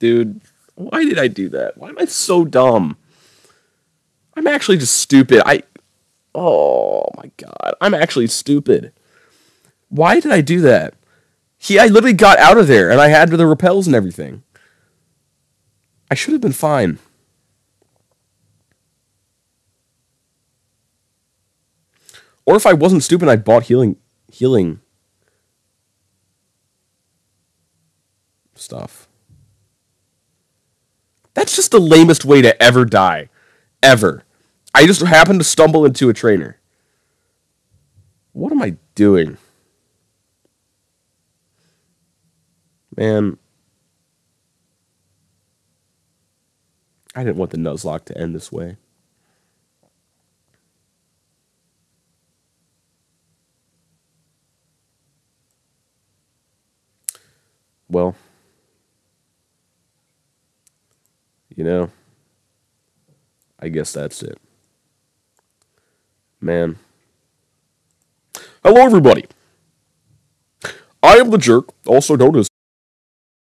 Dude, why did I do that? Why am I so dumb? I'm actually just stupid. I... Oh, my God. I'm actually stupid. Why did I do that? He, I literally got out of there, and I had the repels and everything. I should have been fine. Or if I wasn't stupid, I bought healing healing stuff. That's just the lamest way to ever die. Ever. I just happened to stumble into a trainer. What am I doing? Man. I didn't want the Nuzlocke to end this way. Well, you know, I guess that's it. Man. Hello, everybody. I am the jerk, also known as